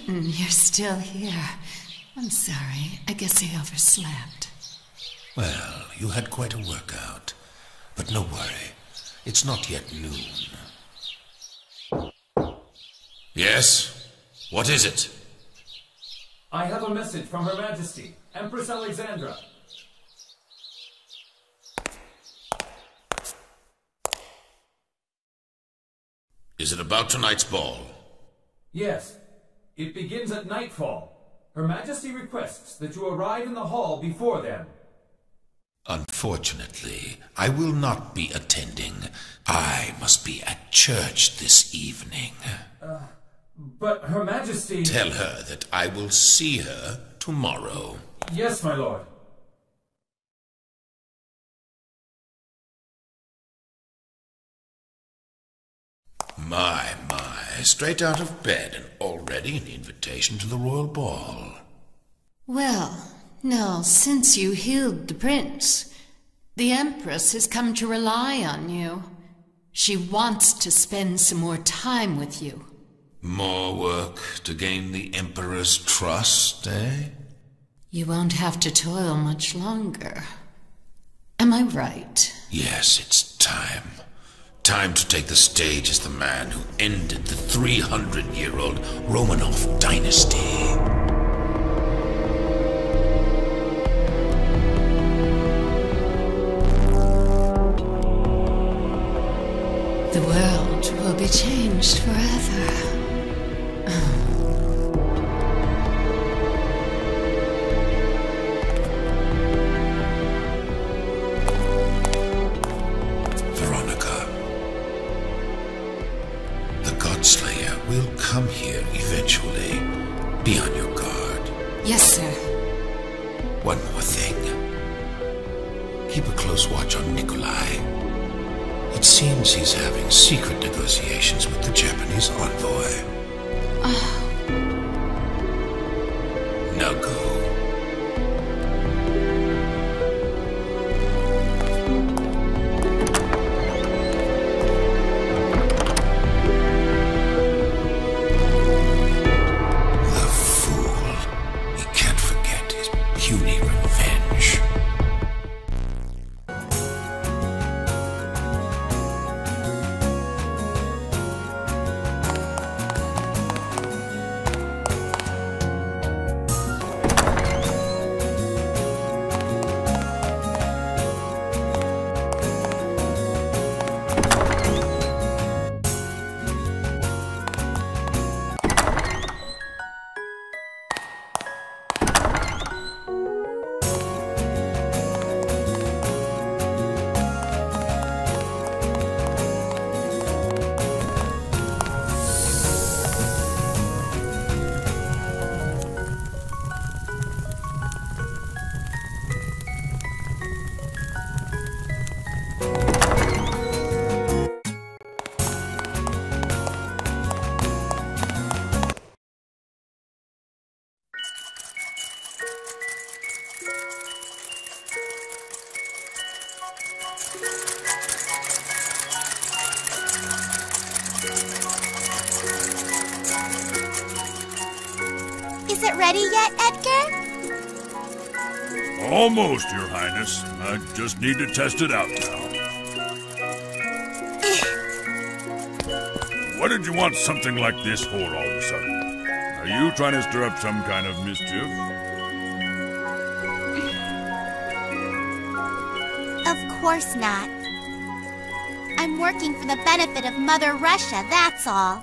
Rasputin, you're still here. I'm sorry. I guess I overslept. Well, you had quite a workout. But no worry. It's not yet noon. Yes? What is it? I have a message from Her Majesty, Empress Alexandra. Is it about tonight's ball? Yes, it begins at nightfall. Her Majesty requests that you arrive in the hall before then. Unfortunately, I will not be attending. I must be at church this evening. Uh, but Her Majesty... Tell her that I will see her tomorrow. Yes, my lord. My, my, straight out of bed and already an invitation to the royal ball. Well, now, since you healed the prince, the Empress has come to rely on you. She wants to spend some more time with you. More work to gain the Emperor's trust, eh? You won't have to toil much longer. Am I right? Yes, it's time. Time to take the stage as the man who ended the 300 year old Romanov dynasty. The world will be changed forever. I just need to test it out now. what did you want something like this for all of a sudden? Are you trying to stir up some kind of mischief? Of course not. I'm working for the benefit of Mother Russia, that's all.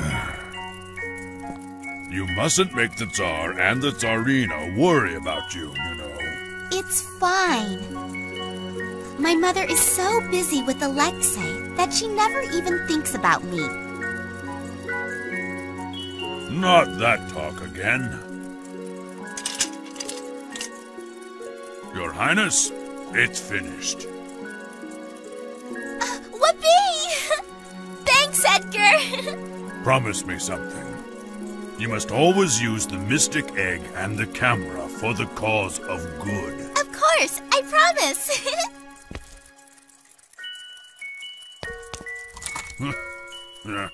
You mustn't make the Tsar and the Tsarina worry about you. It's fine. My mother is so busy with Alexei that she never even thinks about me. Not that talk again. Your Highness, it's finished. Uh, whoopee! Thanks, Edgar! Promise me something. You must always use the mystic egg and the camera for the cause of good. Of course, I promise.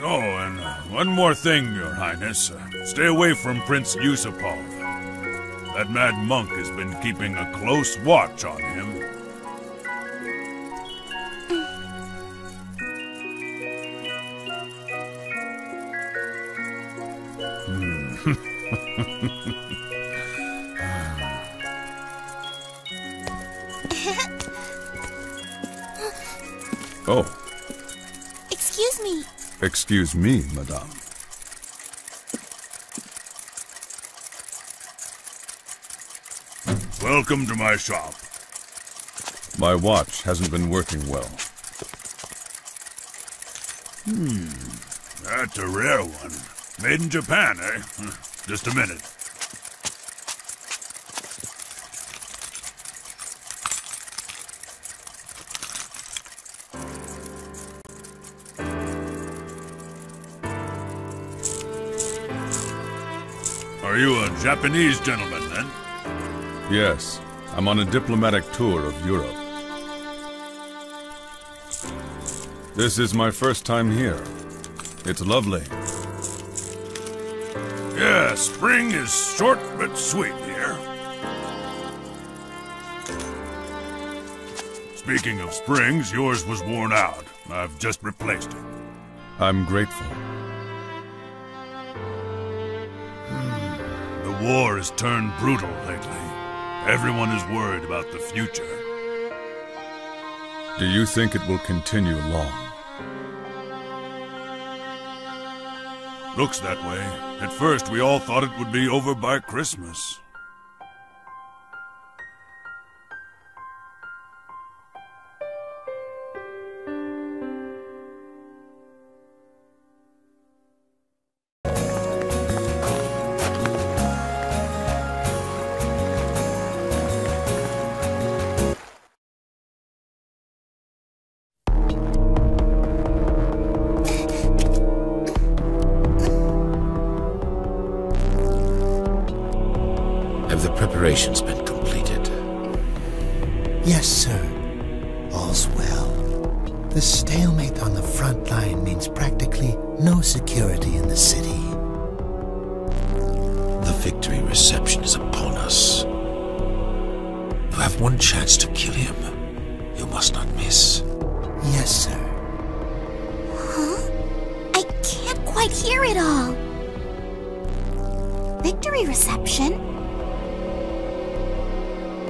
Oh, and one more thing, Your Highness. Stay away from Prince Yusupov. That mad monk has been keeping a close watch on him. Oh, Excuse me. excuse me, madame. Welcome to my shop. My watch hasn't been working well. Hmm. That's a rare one. Made in Japan, eh? Just a minute. Are you a Japanese gentleman, then? Yes, I'm on a diplomatic tour of Europe. This is my first time here. It's lovely. Spring is short but sweet here. Speaking of springs, yours was worn out. I've just replaced it. I'm grateful. The war has turned brutal lately. Everyone is worried about the future. Do you think it will continue long? Looks that way. At first, we all thought it would be over by Christmas.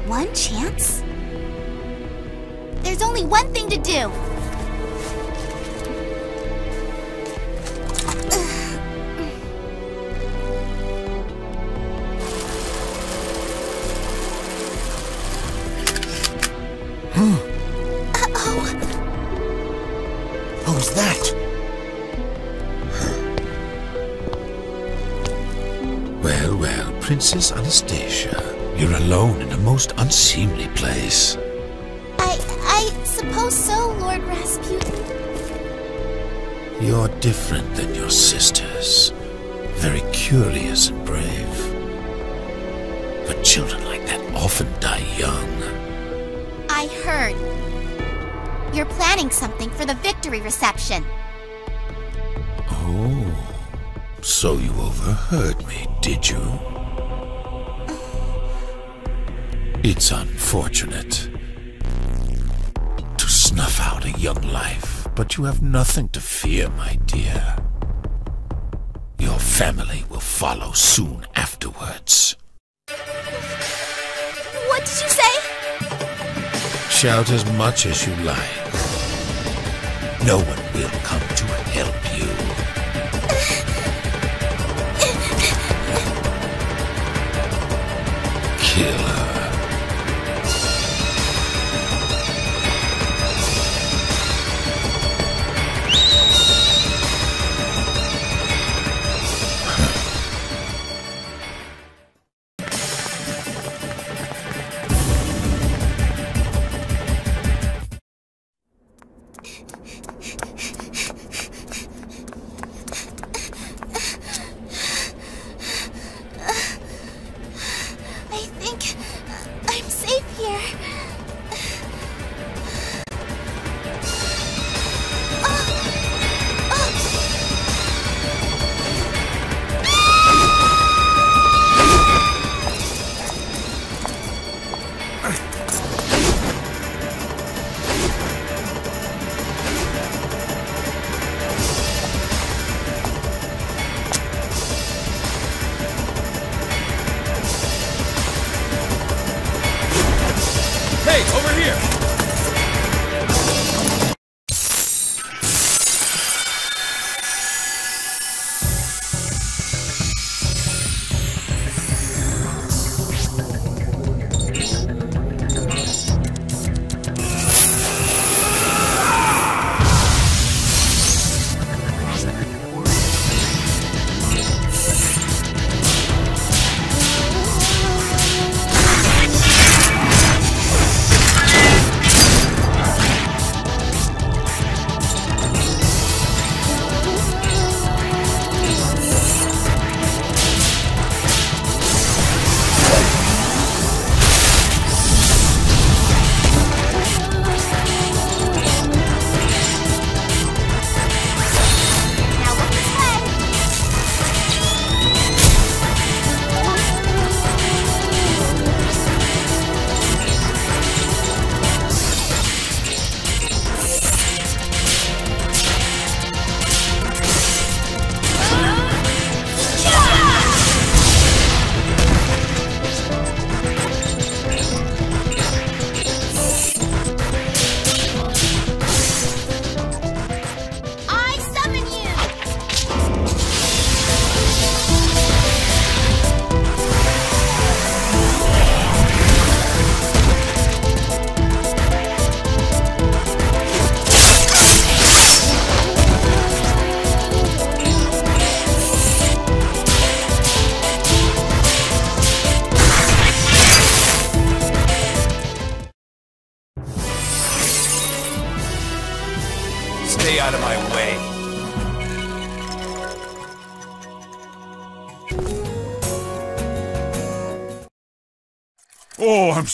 One chance? There's only one thing to do. Uh-oh. Who's that? Well, well, Princess Anastasia, you're alone in a most unseemly place. I I suppose so, Lord Rasputin. You're different than your sisters. Very curious and brave. But children like that often die young. I heard. You're planning something for the victory reception. Oh, so you overheard me, did you? It's unfortunate to snuff out a young life, but you have nothing to fear, my dear. Your family will follow soon afterwards. What did you say? Shout as much as you like. No one will come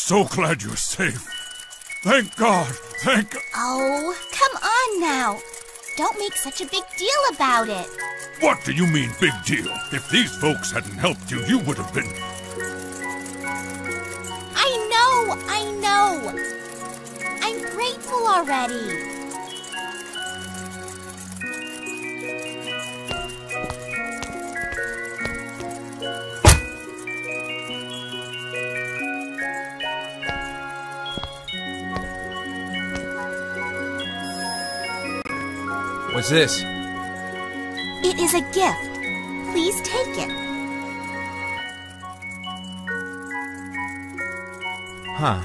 so glad you're safe. Thank God. Thank. Oh, come on now. Don't make such a big deal about it. What do you mean, big deal? If these folks hadn't helped you, you would have been. What's this? It is a gift. Please take it. Huh.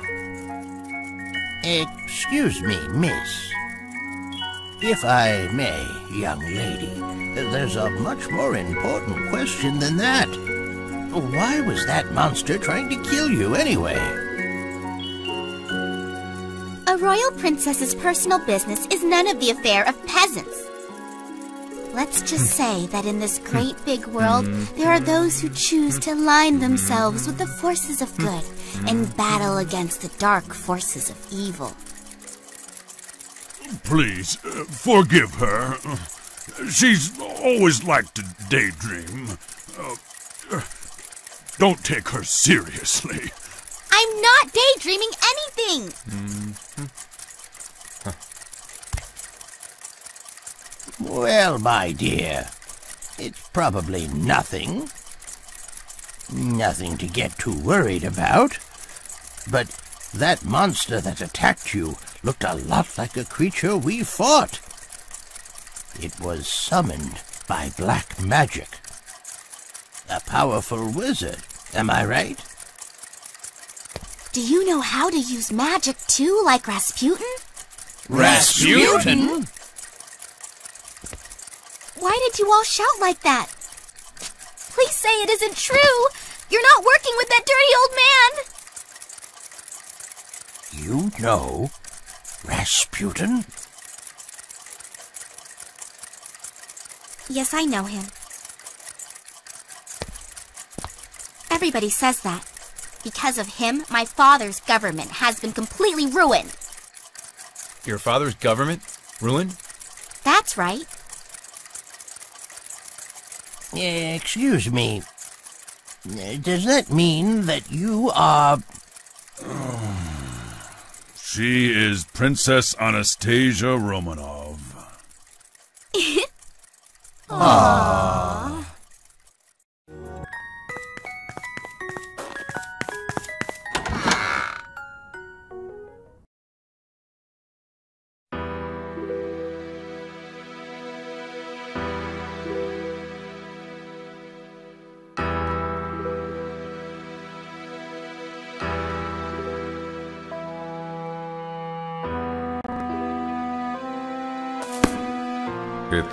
Excuse me, miss. If I may, young lady, there's a much more important question than that. Why was that monster trying to kill you anyway? Royal princess's personal business is none of the affair of peasants. Let's just hmm. say that in this great hmm. big world, hmm. there are those who choose to align themselves with the forces of good and battle against the dark forces of evil. Please, uh, forgive her. She's always liked to daydream. Uh, uh, don't take her seriously. I'm not daydreaming anything! Well, my dear, it's probably nothing. Nothing to get too worried about. But that monster that attacked you looked a lot like a creature we fought. It was summoned by black magic. A powerful wizard, am I right? Do you know how to use magic too, like Rasputin? Rasputin? Why did you all shout like that? Please say it isn't true! You're not working with that dirty old man! You know Rasputin? Yes, I know him. Everybody says that. Because of him, my father's government has been completely ruined. Your father's government? Ruined? That's right. Excuse me. Does that mean that you are. She is Princess Anastasia Romanov. It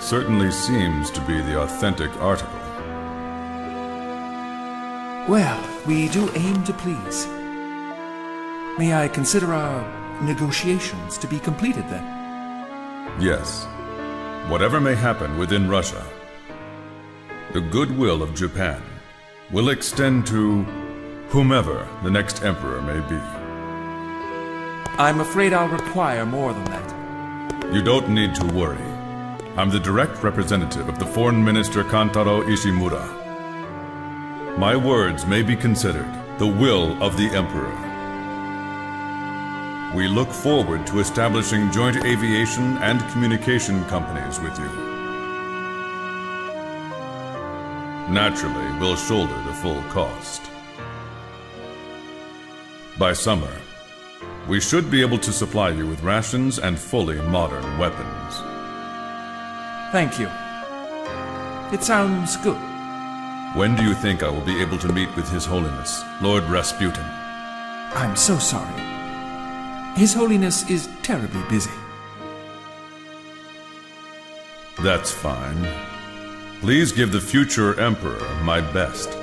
certainly seems to be the authentic article. Well, we do aim to please. May I consider our negotiations to be completed then? Yes. Whatever may happen within Russia, the goodwill of Japan will extend to whomever the next emperor may be. I'm afraid I'll require more than that. You don't need to worry. I'm the direct representative of the Foreign Minister Kantaro Ishimura. My words may be considered the will of the Emperor. We look forward to establishing joint aviation and communication companies with you. Naturally, we'll shoulder the full cost. By summer, we should be able to supply you with rations and fully modern weapons. Thank you. It sounds good. When do you think I will be able to meet with His Holiness, Lord Rasputin? I'm so sorry. His Holiness is terribly busy. That's fine. Please give the future Emperor my best.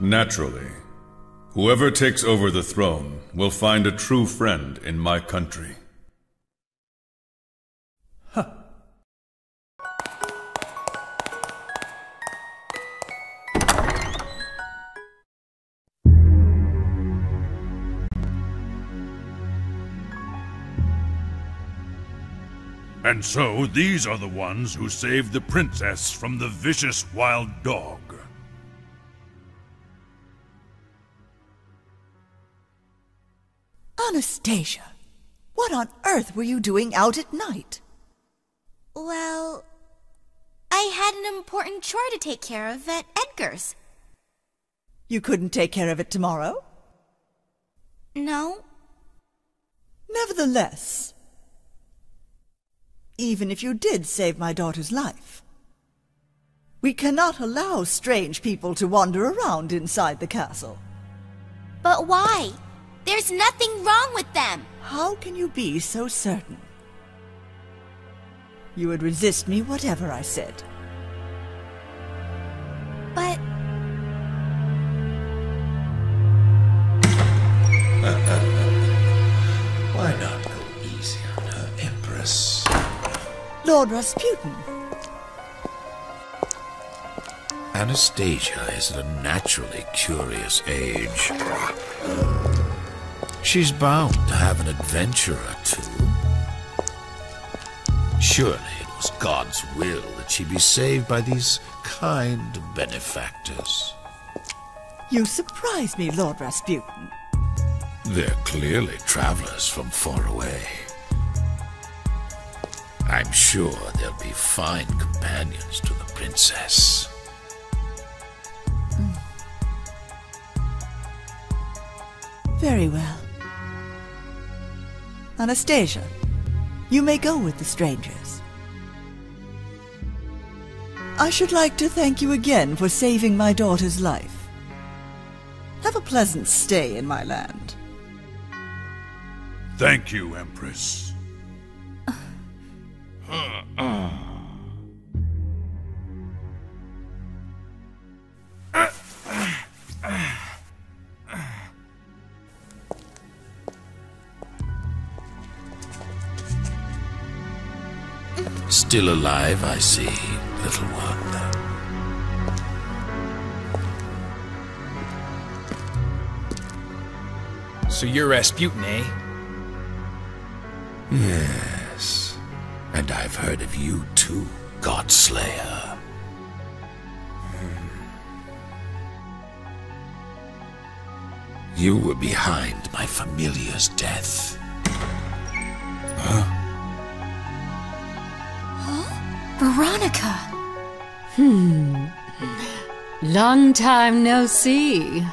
Naturally, Whoever takes over the throne will find a true friend in my country. And so, these are the ones who saved the princess from the vicious wild dog. Anastasia, what on earth were you doing out at night? Well, I had an important chore to take care of at Edgar's. You couldn't take care of it tomorrow? No. Nevertheless, even if you did save my daughter's life, we cannot allow strange people to wander around inside the castle. But why? There's nothing wrong with them. How can you be so certain? You would resist me whatever I said. But Why not go easy on her, Empress? Lord Rasputin, Anastasia is at a naturally curious age. She's bound to have an adventure or two. Surely it was God's will that she be saved by these kind benefactors. you surprise me, Lord Rasputin. They're clearly travelers from far away. I'm sure they'll be fine companions to the princess. Mm. Very well. Anastasia, you may go with the strangers. I should like to thank you again for saving my daughter's life. Have a pleasant stay in my land. Thank you, Empress. Ah, ah. Still alive, I see, little one. So you're Rasputin, eh? Yes. And I've heard of you too, Godslayer. You were behind my familiar's death. Veronica! Hmm. Long time no see.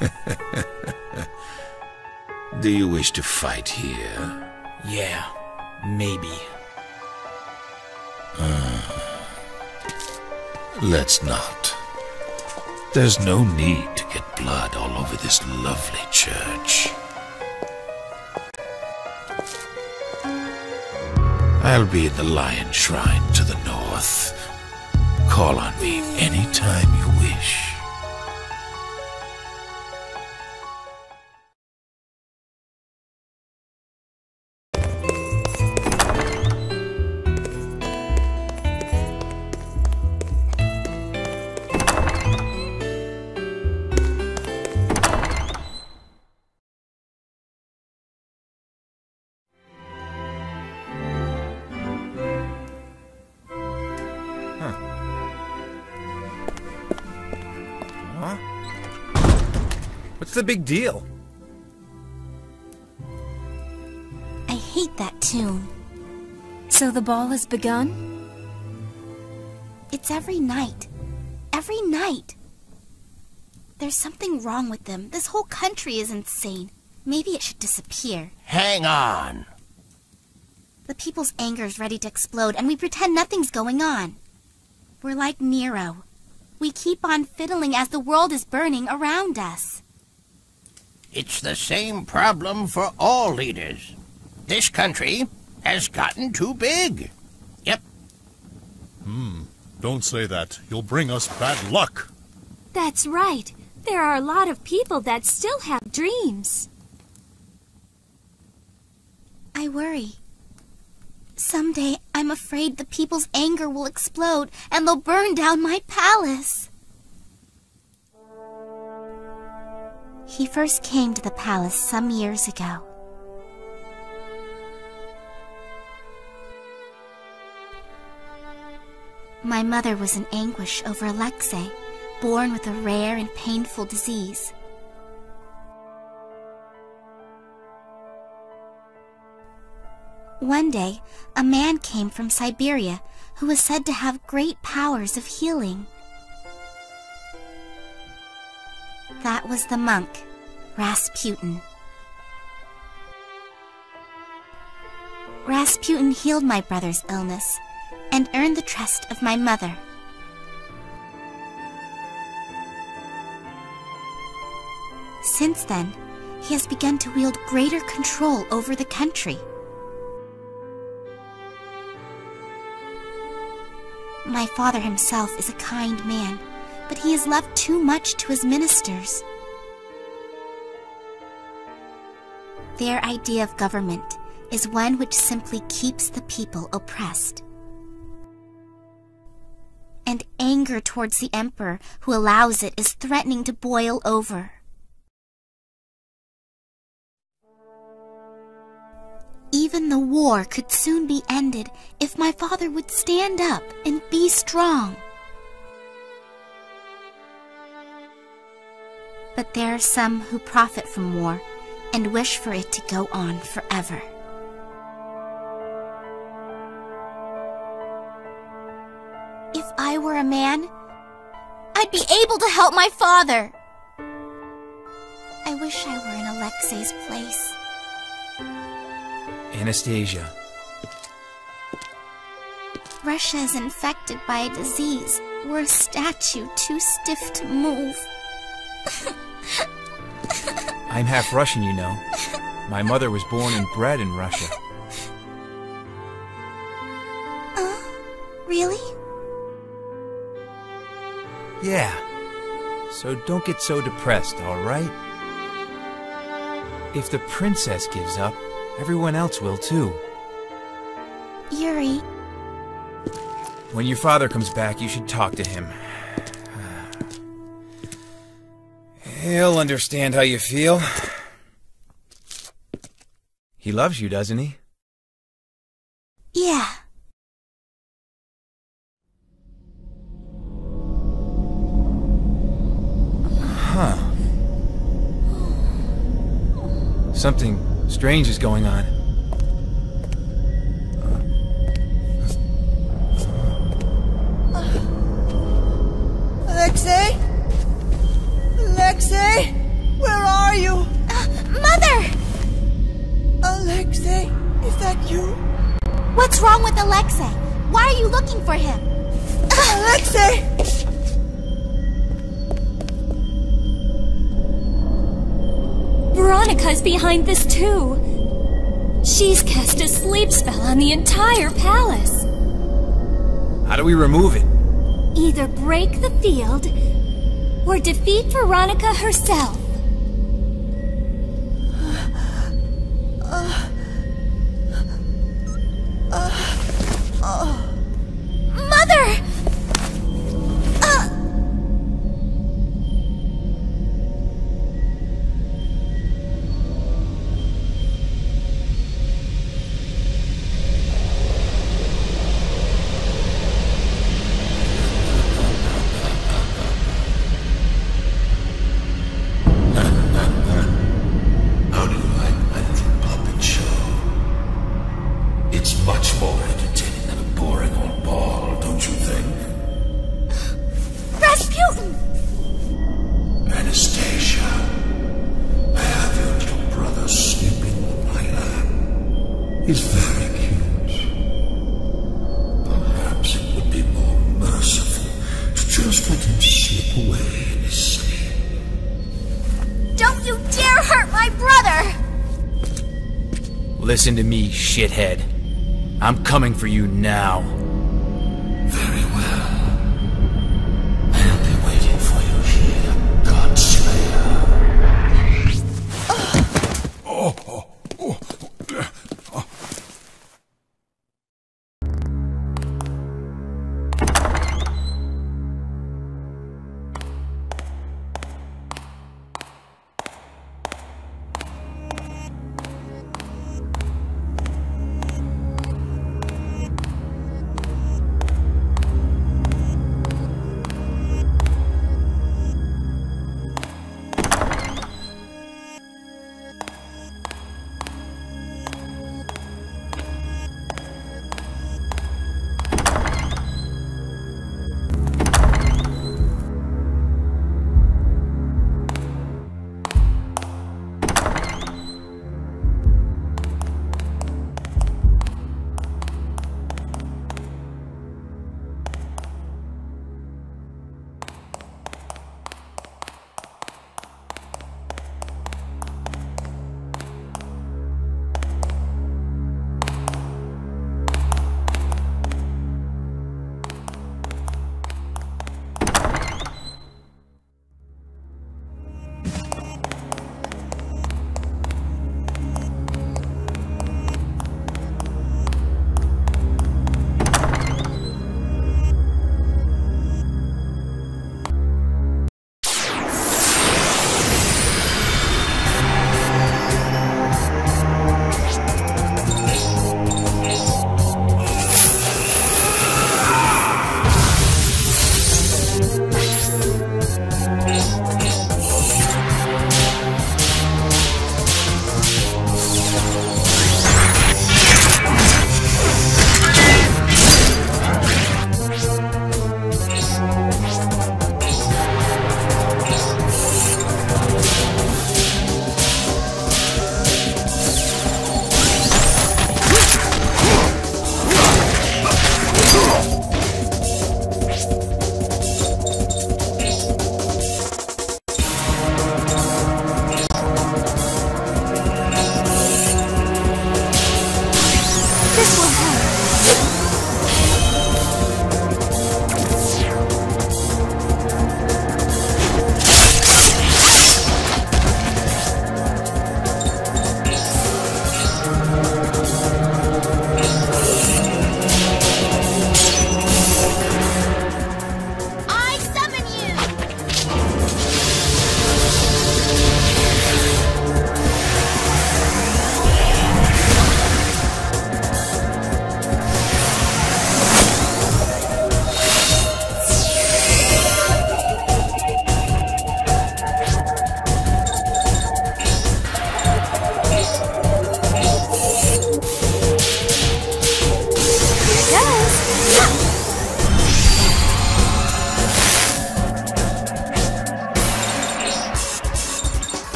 Do you wish to fight here? Yeah, maybe. Let's not. There's no need to get blood all over this lovely church. I'll be in the Lion Shrine to the north. Call on me anytime you wish. What's the big deal? I hate that tune. So the ball has begun? It's every night. Every night. There's something wrong with them. This whole country is insane. Maybe it should disappear. Hang on. The people's anger is ready to explode, and we pretend nothing's going on. We're like Nero. We keep on fiddling as the world is burning around us. It's the same problem for all leaders. This country has gotten too big. Yep, Hmm. Don't say that. You'll bring us bad luck. That's right. There are a lot of people that still have dreams. I worry. Someday, I'm afraid the people's anger will explode and they'll burn down my palace. He first came to the palace some years ago. My mother was in anguish over Alexei, born with a rare and painful disease. One day, a man came from Siberia who was said to have great powers of healing. That was the monk, Rasputin. Rasputin healed my brother's illness and earned the trust of my mother. Since then, he has begun to wield greater control over the country. My father himself is a kind man, but he has left too much to his ministers. Their idea of government is one which simply keeps the people oppressed. And anger towards the emperor who allows it is threatening to boil over. Even the war could soon be ended if my father would stand up and be strong. But there are some who profit from war and wish for it to go on forever. If I were a man, I'd be able to help my father. I wish I were in Alexei's place. Anastasia. Russia is infected by a disease We're a statue too stiff to move. I'm half Russian, you know. My mother was born and bred in Russia. Uh, really? Yeah. So don't get so depressed, alright? If the princess gives up, everyone else will too. Yuri. When your father comes back, you should talk to him. He'll understand how you feel. He loves you, doesn't he? Yeah. Huh. Something strange is going on. Alexei? Alexei? Where are you? Uh, Mother! Alexei, is that you? What's wrong with Alexei? Why are you looking for him? Alexei! Veronica's behind this too. She's cast a sleep spell on the entire palace. How do we remove it? Either break the field or defeat Veronica herself. Shithead. I'm coming for you now.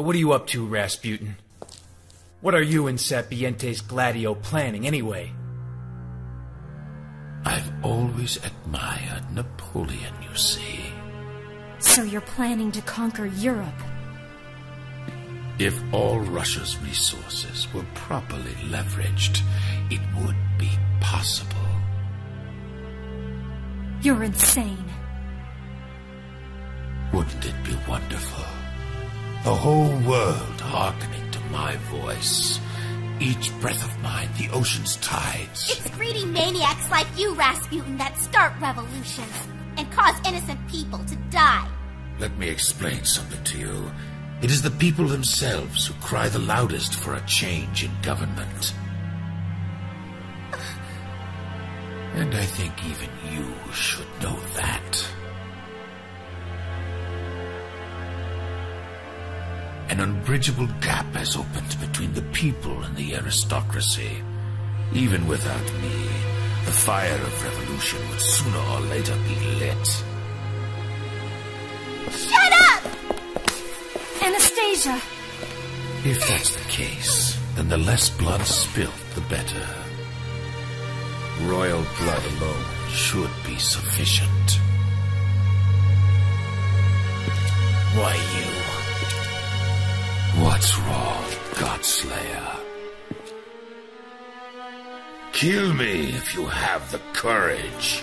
So what are you up to, Rasputin? What are you and Sapientes Gladio planning, anyway? I've always admired Napoleon, you see. So you're planning to conquer Europe? If all Russia's resources were properly leveraged, it would be possible. You're insane. Wouldn't it be wonderful? The whole world hearkening to my voice. Each breath of mine, the ocean's tides. It's greedy maniacs like you, Rasputin, that start revolutions and cause innocent people to die. Let me explain something to you. It is the people themselves who cry the loudest for a change in government. And I think even you should know that. Unbridgeable gap has opened between the people and the aristocracy. Even without me, the fire of revolution would sooner or later be lit. Shut up! Anastasia! If that's the case, then the less blood spilt, the better. Royal blood alone should be sufficient. Why you? What's wrong, Godslayer? Kill me if you have the courage.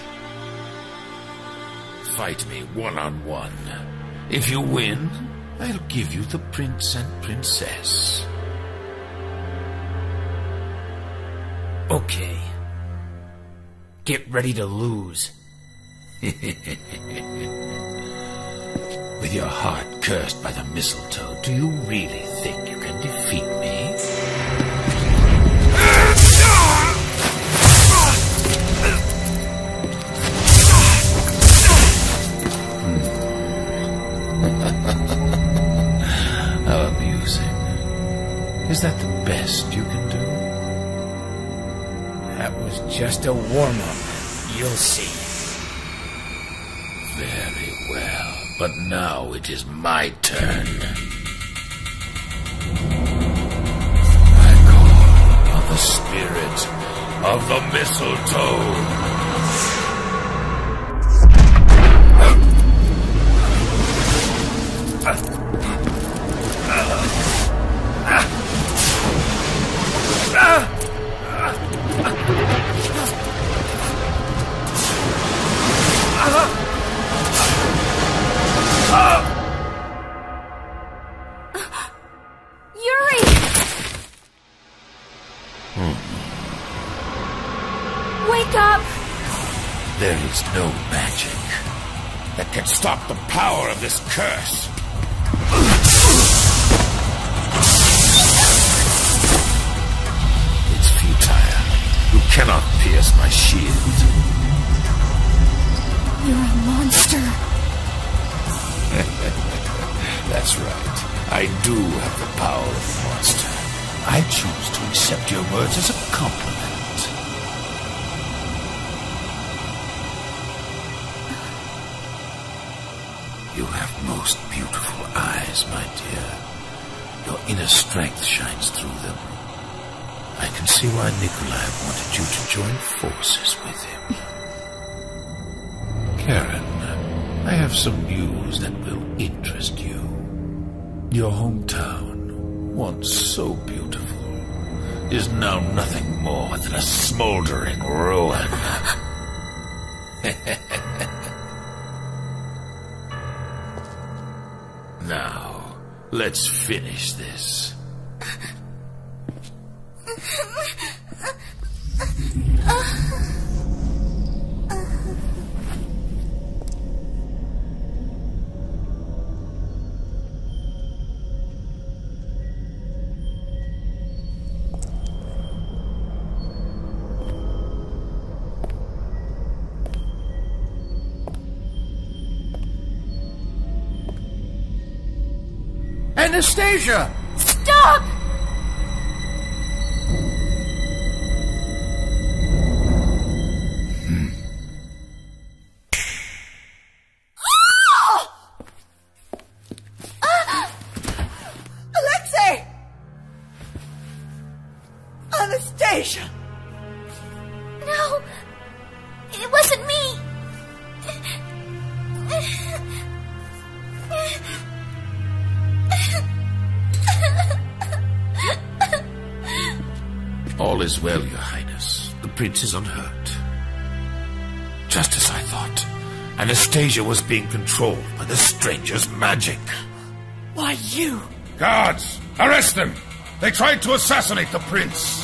Fight me one-on-one. If you win, I'll give you the prince and princess. Okay. Get ready to lose. With your heart cursed by the mistletoe, do you really think you can defeat me? Hmm. How amusing. Is that the best you can do? That was just a warm-up. You'll see. Very well. But now it is my turn. I call on the spirit of the mistletoe. My shield. You're a monster. That's right. I do have the power of the monster. I choose to accept your words as a compliment. You have most beautiful eyes, my dear. Your inner strength shines through them. I can see why Nikolai wanted you to join forces with him. Karen, I have some news that will interest you. Your hometown, once so beautiful, is now nothing more than a smoldering ruin. now, let's finish this. Anastasia! Anastasia was being controlled by the stranger's magic. Why, you! Guards, arrest them! They tried to assassinate the prince.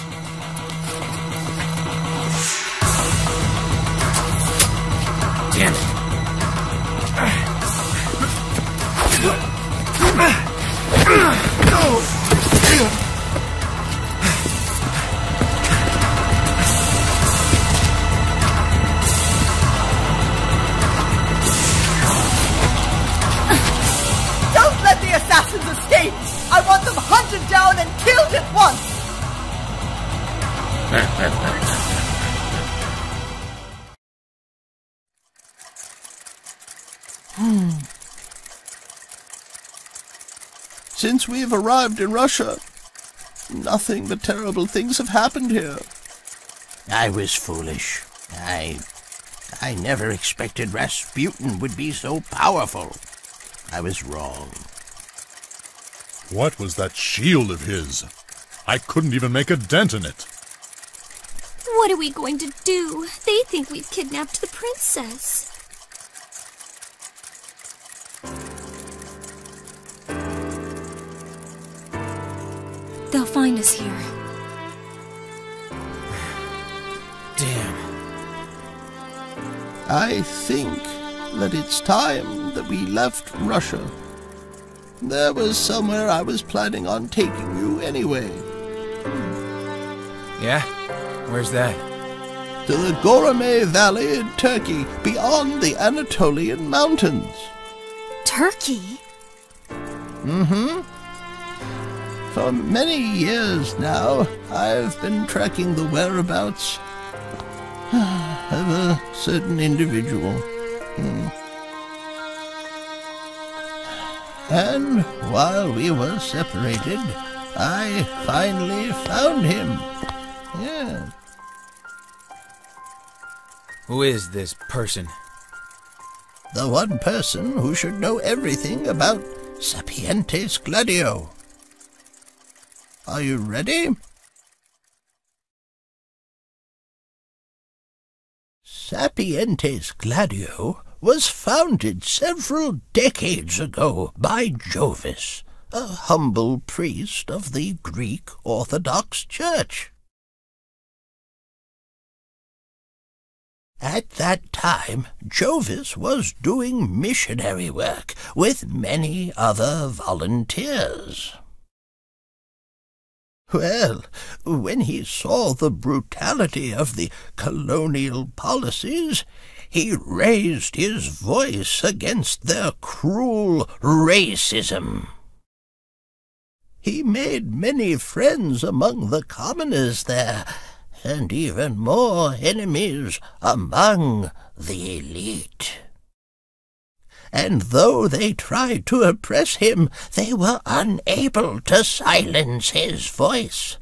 Since we have arrived in Russia, nothing but terrible things have happened here. I was foolish. I. I never expected Rasputin would be so powerful. I was wrong. What was that shield of his? I couldn't even make a dent in it. What are we going to do? They think we've kidnapped the princess. They'll find us here. Damn. I think that it's time that we left Russia. There was somewhere I was planning on taking you anyway. Yeah? Where's that? To the Goreme Valley in Turkey, beyond the Anatolian Mountains. Turkey? Mm-hmm. For many years now, I've been tracking the whereabouts of a certain individual. Hmm. And while we were separated, I finally found him. Yeah. Who is this person? The one person who should know everything about Sapientes Gladio. Are you ready? Sapientes Gladio was founded several decades ago by Jovis, a humble priest of the Greek Orthodox Church. At that time, Jovis was doing missionary work with many other volunteers. Well, when he saw the brutality of the colonial policies, he raised his voice against their cruel racism. He made many friends among the commoners there, and even more enemies among the elite. And though they tried to oppress him, they were unable to silence his voice.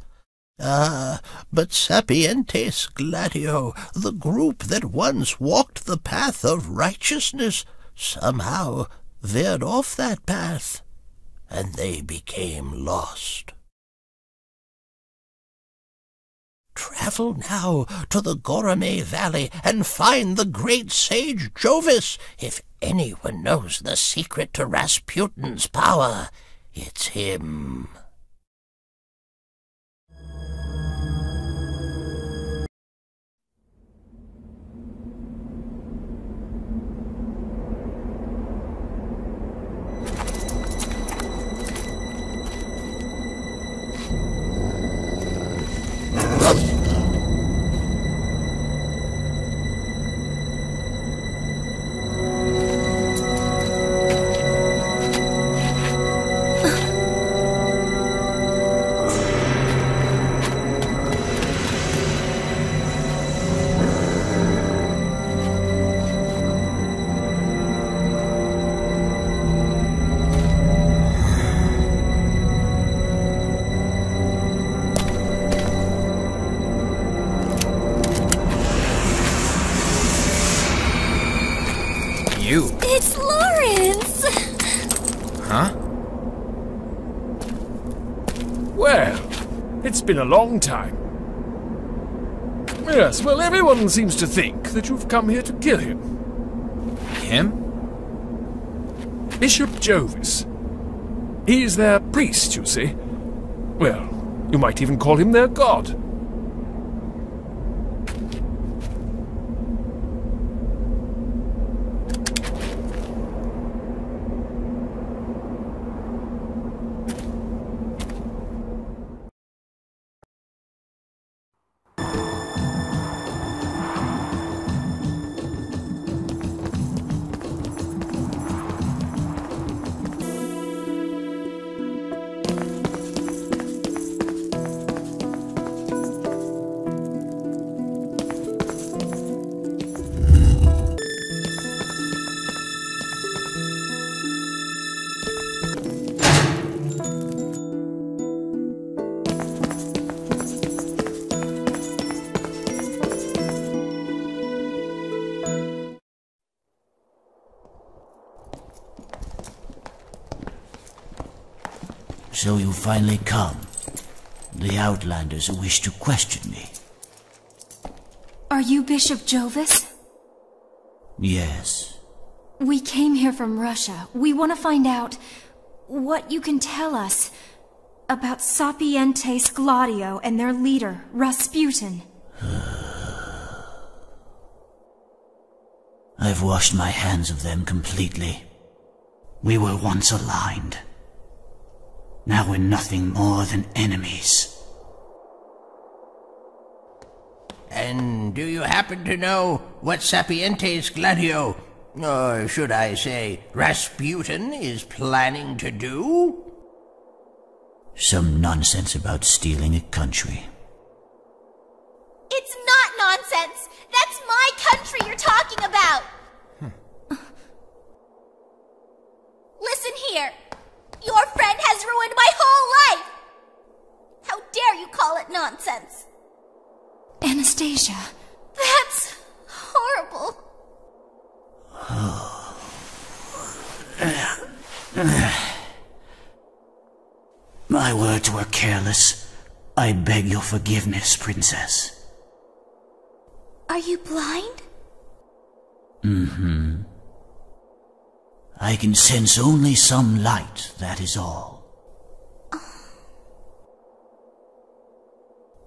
Ah, but Sapientes Gladio, the group that once walked the path of righteousness, somehow veered off that path, and they became lost. Travel now to the Goreme Valley and find the great sage Jovis. If anyone knows the secret to Rasputin's power, it's him. Been a long time. Yes, well, everyone seems to think that you've come here to kill him. Him? Bishop Jovis. He's their priest, you see. Well, you might even call him their god. Finally come. The Outlanders who wish to question me. Are you Bishop Jovis? Yes. We came here from Russia. We want to find out what you can tell us about Sapientes Gladio and their leader, Rasputin. I've washed my hands of them completely. We were once aligned. Now we're nothing more than enemies. And do you happen to know what Sapientes Gladio, or should I say Rasputin, is planning to do? Some nonsense about stealing a country. It's not nonsense! That's my country you're talking about! Hmm. Listen here. Your friend has ruined my whole life! How dare you call it nonsense? Anastasia. That's horrible. My words were careless. I beg your forgiveness, Princess. Are you blind? Mm-hmm. I can sense only some light, that is all.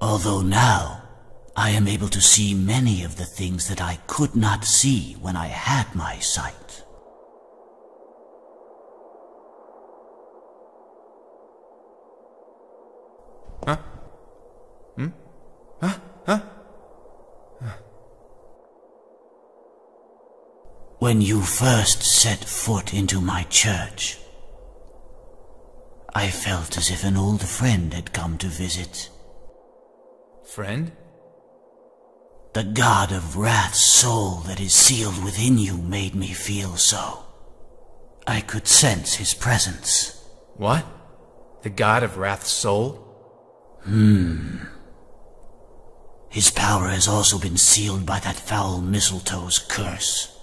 Although now, I am able to see many of the things that I could not see when I had my sight. Huh? Hmm? Huh? Huh? When you first set foot into my church, I felt as if an old friend had come to visit. Friend? The god of wrath's soul that is sealed within you made me feel so. I could sense his presence. What? The god of wrath's soul? Hmm. His power has also been sealed by that foul mistletoe's curse.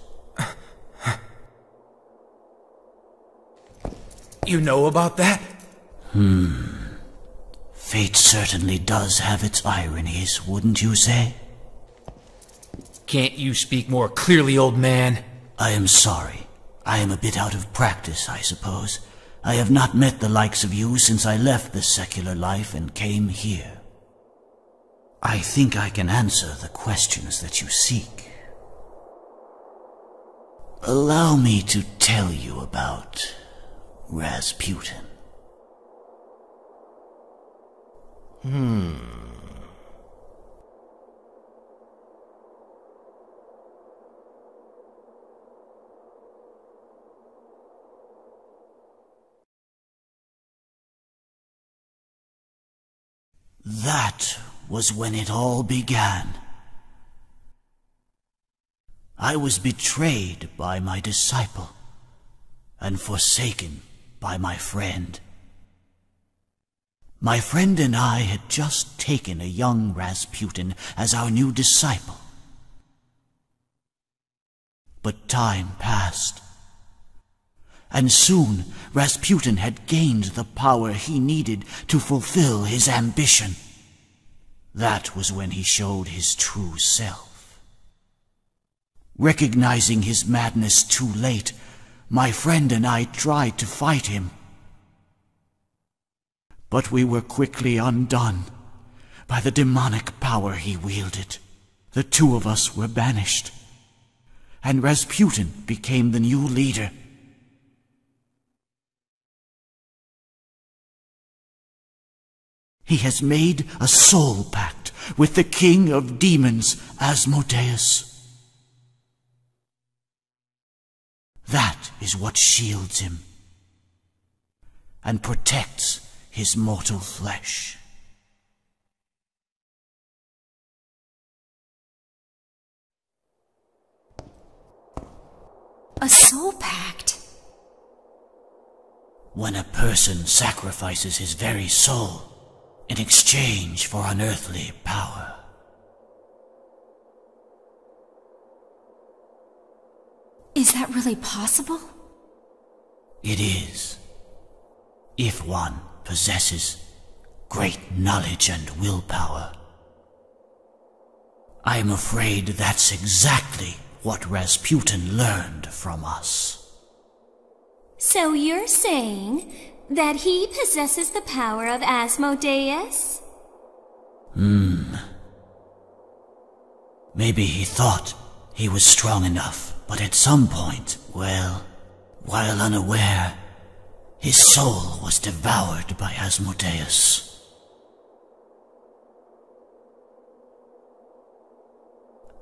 You know about that? Hmm. Fate certainly does have its ironies, wouldn't you say? Can't you speak more clearly, old man? I am sorry. I am a bit out of practice, I suppose. I have not met the likes of you since I left the secular life and came here. I think I can answer the questions that you seek. Allow me to tell you about Rasputin. Hmm. That was when it all began. I was betrayed by my disciple and forsaken by my friend. My friend and I had just taken a young Rasputin as our new disciple. But time passed, And soon Rasputin had gained the power he needed to fulfill his ambition. That was when he showed his true self. Recognizing his madness too late, my friend and I tried to fight him. But we were quickly undone by the demonic power he wielded. The two of us were banished, and Rasputin became the new leader. He has made a soul pact with the king of demons, Asmodeus. That is what shields him and protects his mortal flesh. A soul pact? When a person sacrifices his very soul in exchange for unearthly power. Is that really possible? It is. If one possesses great knowledge and willpower. I am afraid that's exactly what Rasputin learned from us. So you're saying that he possesses the power of Asmodeus? Hmm. Maybe he thought he was strong enough, but at some point, well, while unaware, his soul was devoured by Asmodeus.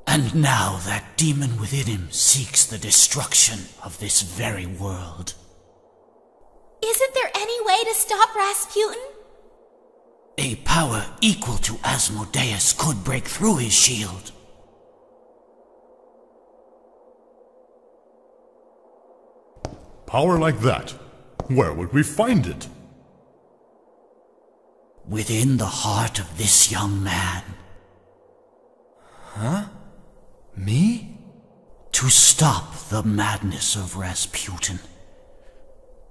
And now that demon within him seeks the destruction of this very world. Isn't there any way to stop Rasputin? A power equal to Asmodeus could break through his shield. Power like that? Where would we find it? Within the heart of this young man. Huh? Me? To stop the madness of Rasputin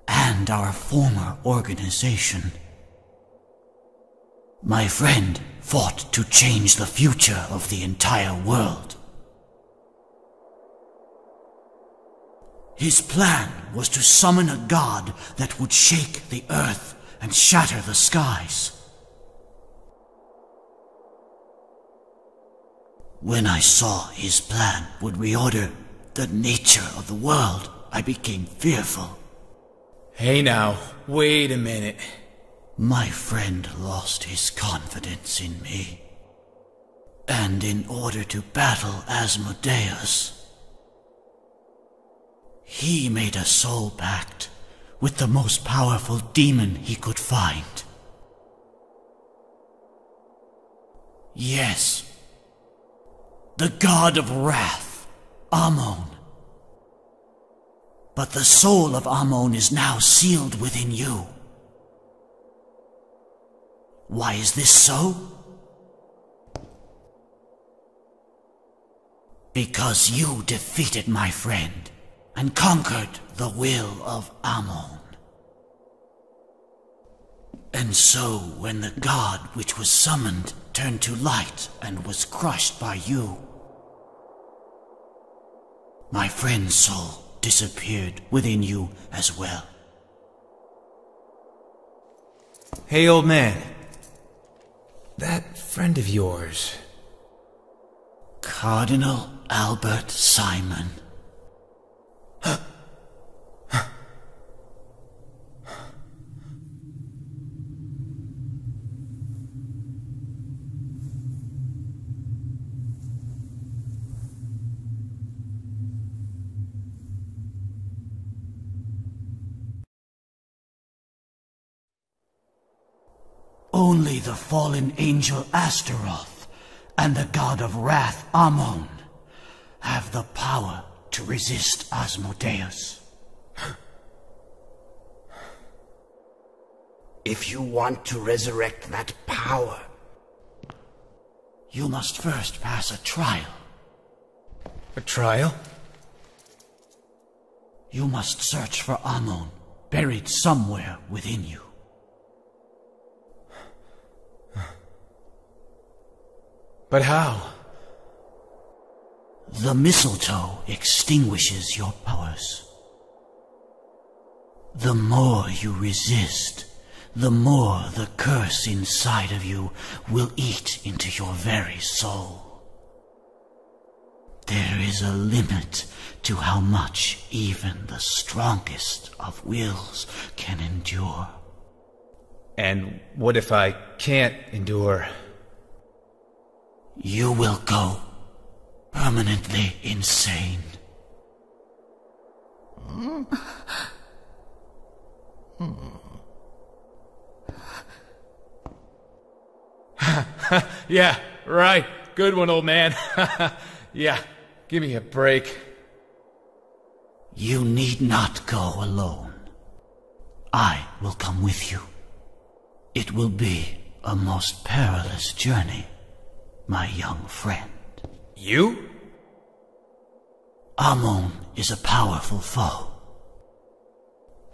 and our former organization. My friend fought to change the future of the entire world. His plan was to summon a god that would shake the earth and shatter the skies. When I saw his plan would reorder the nature of the world, I became fearful. Hey now, wait a minute. My friend lost his confidence in me. And in order to battle Asmodeus, he made a soul pact with the most powerful demon he could find. Yes, the god of wrath, Amon. But the soul of Amon is now sealed within you. Why is this so? Because you defeated my friend and conquered the will of Amon. And so, when the god which was summoned turned to light and was crushed by you, my friend's soul disappeared within you as well. Hey, old man. That friend of yours. Cardinal Albert Simon. The fallen angel Astaroth and the god of wrath Amon have the power to resist Asmodeus. If you want to resurrect that power, you must first pass a trial. A trial? You must search for Amon, buried somewhere within you. But how? The mistletoe extinguishes your powers. The more you resist, the more the curse inside of you will eat into your very soul. There is a limit to how much even the strongest of wills can endure. And what if I can't endure? You will go permanently insane. Hmm? yeah, right. Good one, old man. yeah, give me a break. You need not go alone. I will come with you. It will be a most perilous journey, my young friend. You? Amon is a powerful foe.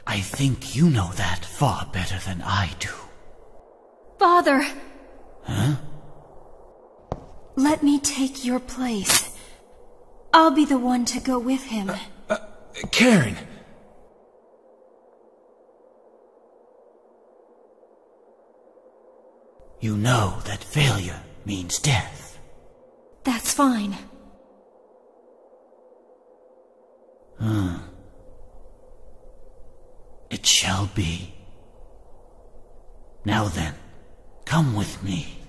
I think you know that far better than I do. Father! Huh? Let me take your place. I'll be the one to go with him. Uh, Karen! You know that failure means death. That's fine. Hmm. It shall be. Now then, come with me.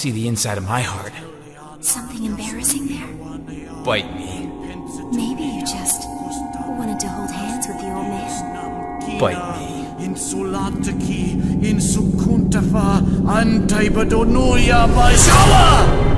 See the inside of my heart. Something embarrassing there? Bite me. Maybe you just wanted to hold hands with the old man. Bite me. Insulatiki, insukuntafa, antaibadonuya by shower!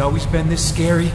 Always been this scary?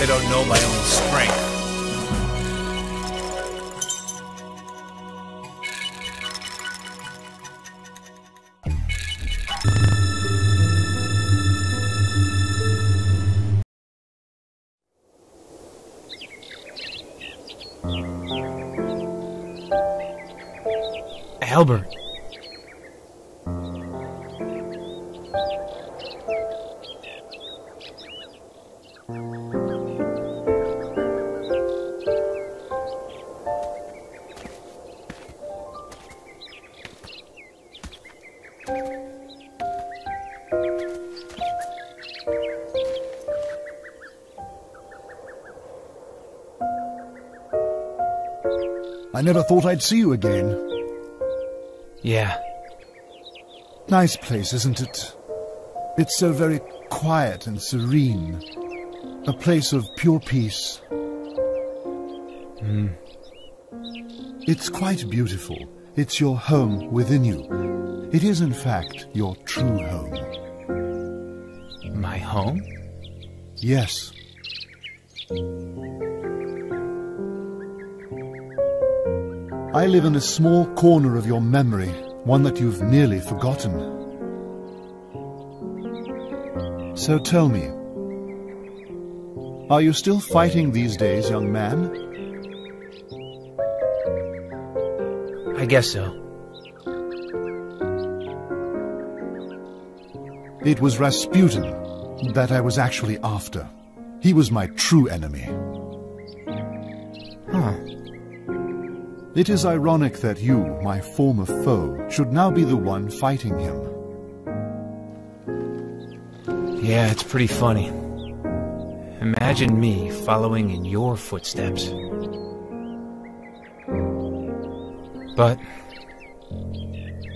I don't know my I never thought I'd see you again. Yeah. Nice place, isn't it? It's so very quiet and serene. A place of pure peace. Hmm. It's quite beautiful. It's your home within you. It is, in fact, your true home. My home? Yes. I live in a small corner of your memory, one that you've nearly forgotten. So tell me, are you still fighting these days, young man? I guess so. It was Rasputin that I was actually after. He was my true enemy. Huh. It is ironic that you, my former foe, should now be the one fighting him. Yeah, it's pretty funny. Imagine me following in your footsteps. But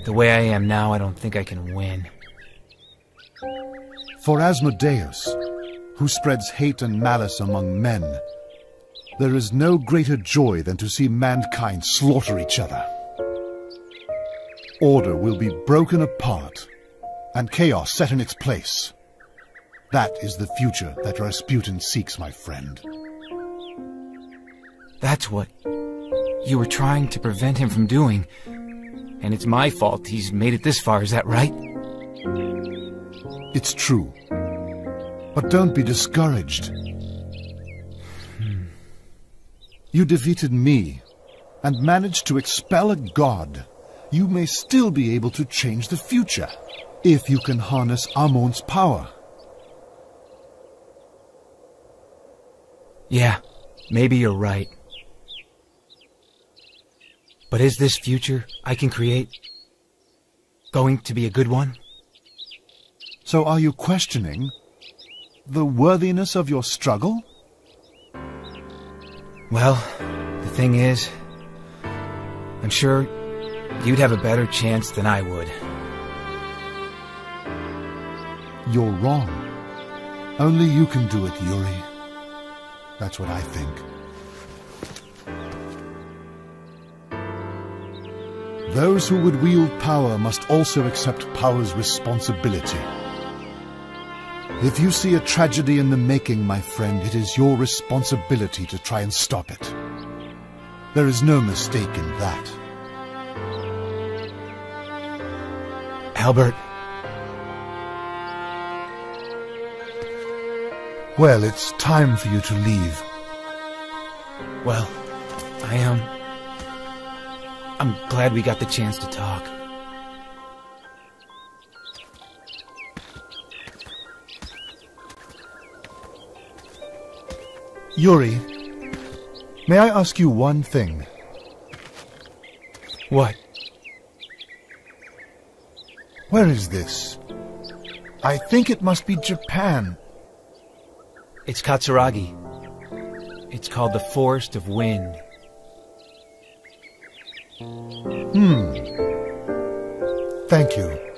the way I am now, I don't think I can win. For Asmodeus, who spreads hate and malice among men, there is no greater joy than to see mankind slaughter each other. Order will be broken apart, and chaos set in its place. That is the future that Rasputin seeks, my friend. That's what you were trying to prevent him from doing. And it's my fault he's made it this far, is that right? It's true. But don't be discouraged. You defeated me and managed to expel a god. You may still be able to change the future if you can harness Amon's power. Yeah, maybe you're right. But is this future I can create going to be a good one? So are you questioning the worthiness of your struggle? Well, the thing is, I'm sure you'd have a better chance than I would. You're wrong. Only you can do it, Yuri. That's what I think. Those who would wield power must also accept power's responsibility. If you see a tragedy in the making, my friend, it is your responsibility to try and stop it. There is no mistake in that. Albert. Well, it's time for you to leave. Well, I am. I'm glad we got the chance to talk. Yuri, may I ask you one thing? What? Where is this? I think it must be Japan. It's Katsuragi. It's called the Forest of Wind. Hmm. Thank you.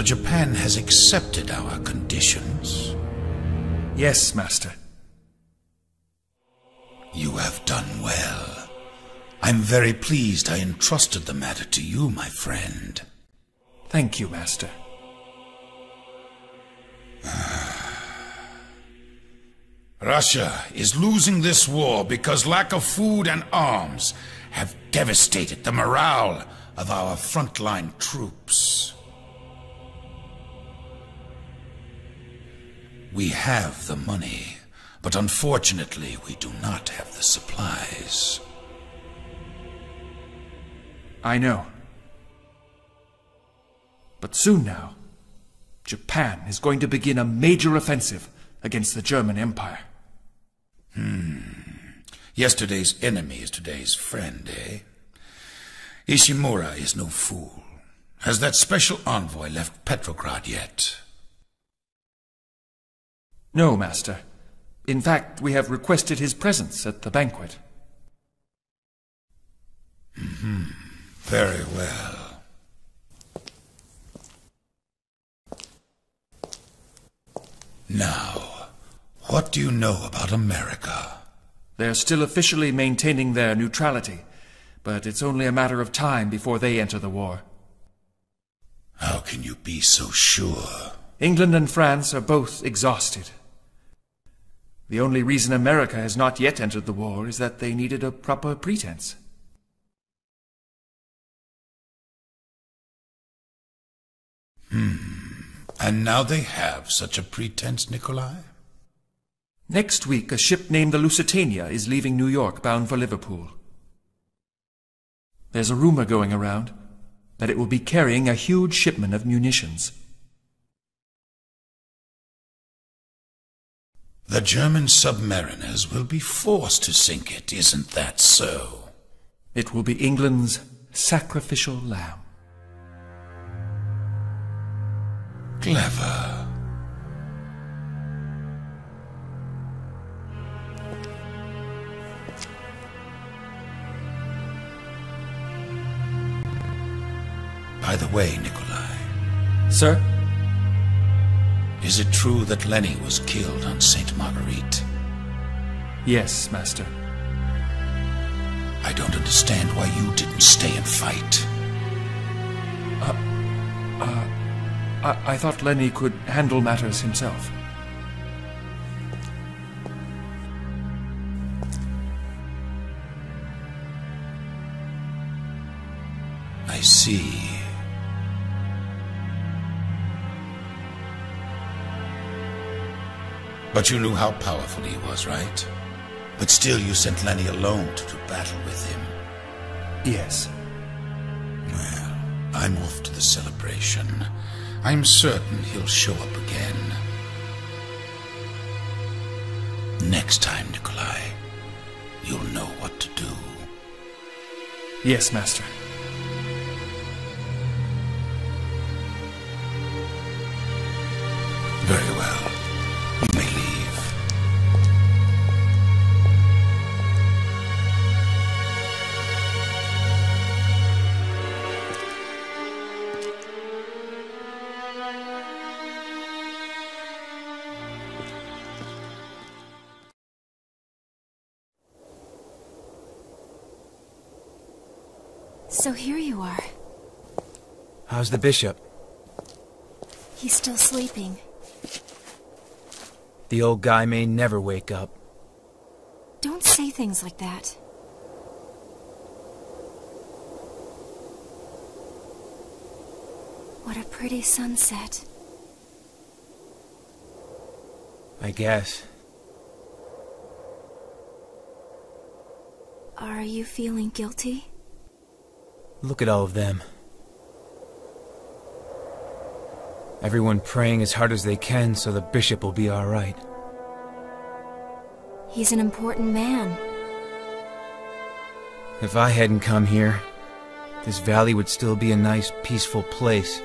So Japan has accepted our conditions. Yes, Master. You have done well. I'm very pleased I entrusted the matter to you, my friend. Thank you, Master. Russia is losing this war because lack of food and arms have devastated the morale of our frontline troops. We have the money, but unfortunately we do not have the supplies. I know. But soon now, Japan is going to begin a major offensive against the German Empire. Hmm. Yesterday's enemy is today's friend, eh? Ishimura is no fool. Has that special envoy left Petrograd yet? No, Master. In fact, we have requested his presence at the banquet. Mm-hmm. Very well. Now, what do you know about America? They're still officially maintaining their neutrality, but it's only a matter of time before they enter the war. How can you be so sure? England and France are both exhausted. The only reason America has not yet entered the war is that they needed a proper pretense. Hmm. And now they have such a pretense, Nikolai? Next week, a ship named the Lusitania is leaving New York bound for Liverpool. There's a rumor going around that it will be carrying a huge shipment of munitions. The German submariners will be forced to sink it, isn't that so? It will be England's sacrificial lamb. Clever. By the way, Nikolai. Sir? Is it true that Lenny was killed on St. Marguerite? Yes, Master. I don't understand why you didn't stay and fight. Uh, uh, I, I thought Lenny could handle matters himself. But you knew how powerful he was, right? But still you sent Lenny alone to do battle with him. Yes. Well, I'm off to the celebration. I'm certain he'll show up again. Next time, Nikolai, you'll know what to do. Yes, Master. How's the bishop? He's still sleeping. The old guy may never wake up. Don't say things like that. What a pretty sunset. I guess. Are you feeling guilty? Look at all of them. Everyone praying as hard as they can so the bishop will be alright. He's an important man. If I hadn't come here, this valley would still be a nice, peaceful place.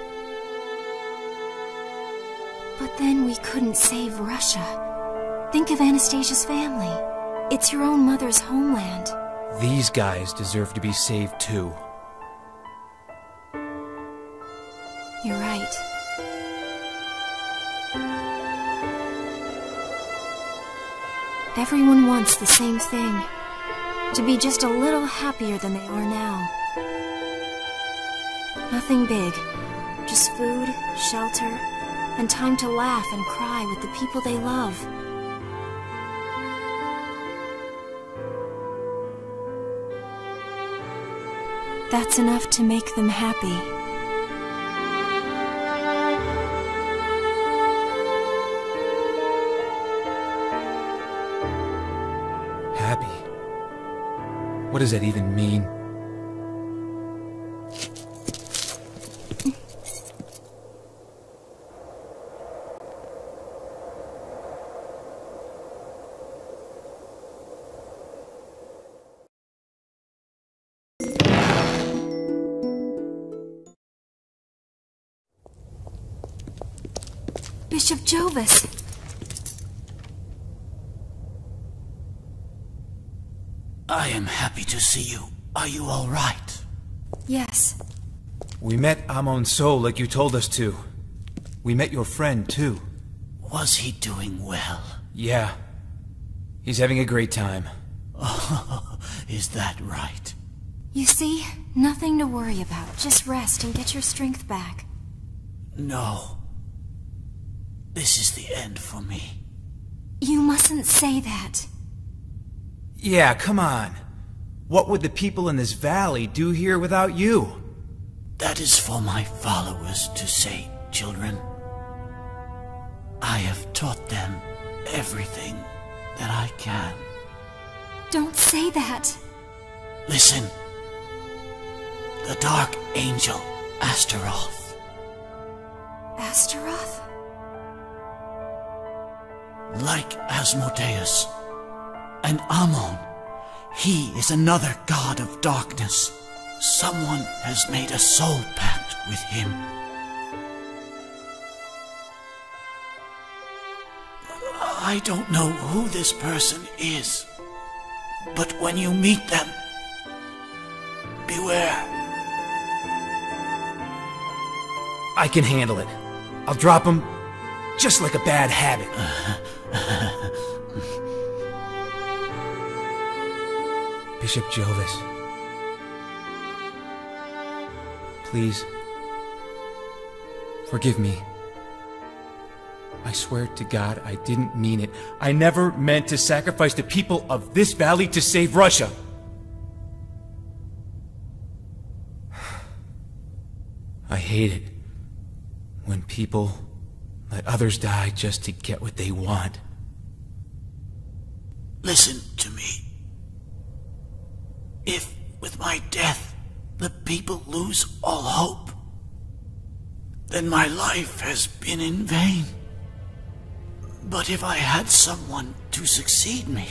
But then we couldn't save Russia. Think of Anastasia's family. It's your own mother's homeland. These guys deserve to be saved too. Everyone wants the same thing. To be just a little happier than they are now. Nothing big. Just food, shelter, and time to laugh and cry with the people they love. That's enough to make them happy. What does that even mean? See you. Are you all right? Yes. We met Amon So like you told us to. We met your friend, too. Was he doing well? Yeah. He's having a great time. Oh, is that right? You see, nothing to worry about. Just rest and get your strength back. No. This is the end for me. You mustn't say that. Yeah, come on. What would the people in this valley do here without you? That is for my followers to say, children. I have taught them everything that I can. Don't say that. Listen. The Dark Angel, Astaroth. Astaroth? Like Asmodeus and Amon, he is another god of darkness. Someone has made a soul pact with him. I don't know who this person is, but when you meet them, beware. I can handle it. I'll drop him just like a bad habit. Bishop Jovis. Please. Forgive me. I swear to God I didn't mean it. I never meant to sacrifice the people of this valley to save Russia. I hate it when people let others die just to get what they want. Listen to me. If, with my death, the people lose all hope, then my life has been in vain. But if I had someone to succeed me,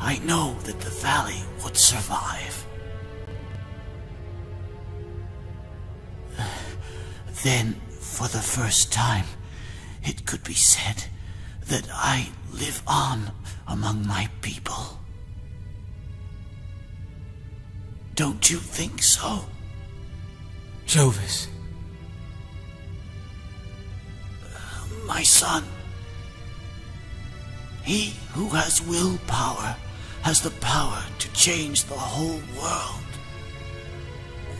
I know that the valley would survive. Then, for the first time, it could be said that I live on among my people. Don't you think so? Jovis. My son. He who has willpower has the power to change the whole world.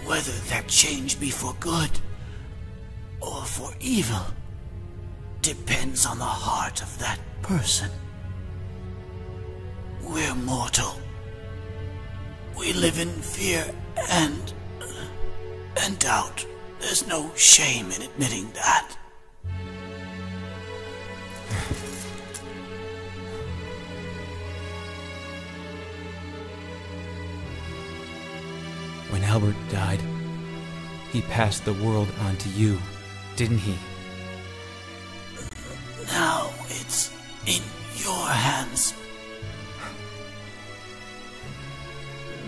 Whether that change be for good or for evil depends on the heart of that person. We're mortal. We live in fear and. and doubt. There's no shame in admitting that. When Albert died, he passed the world on to you, didn't he? Now it's in your hands.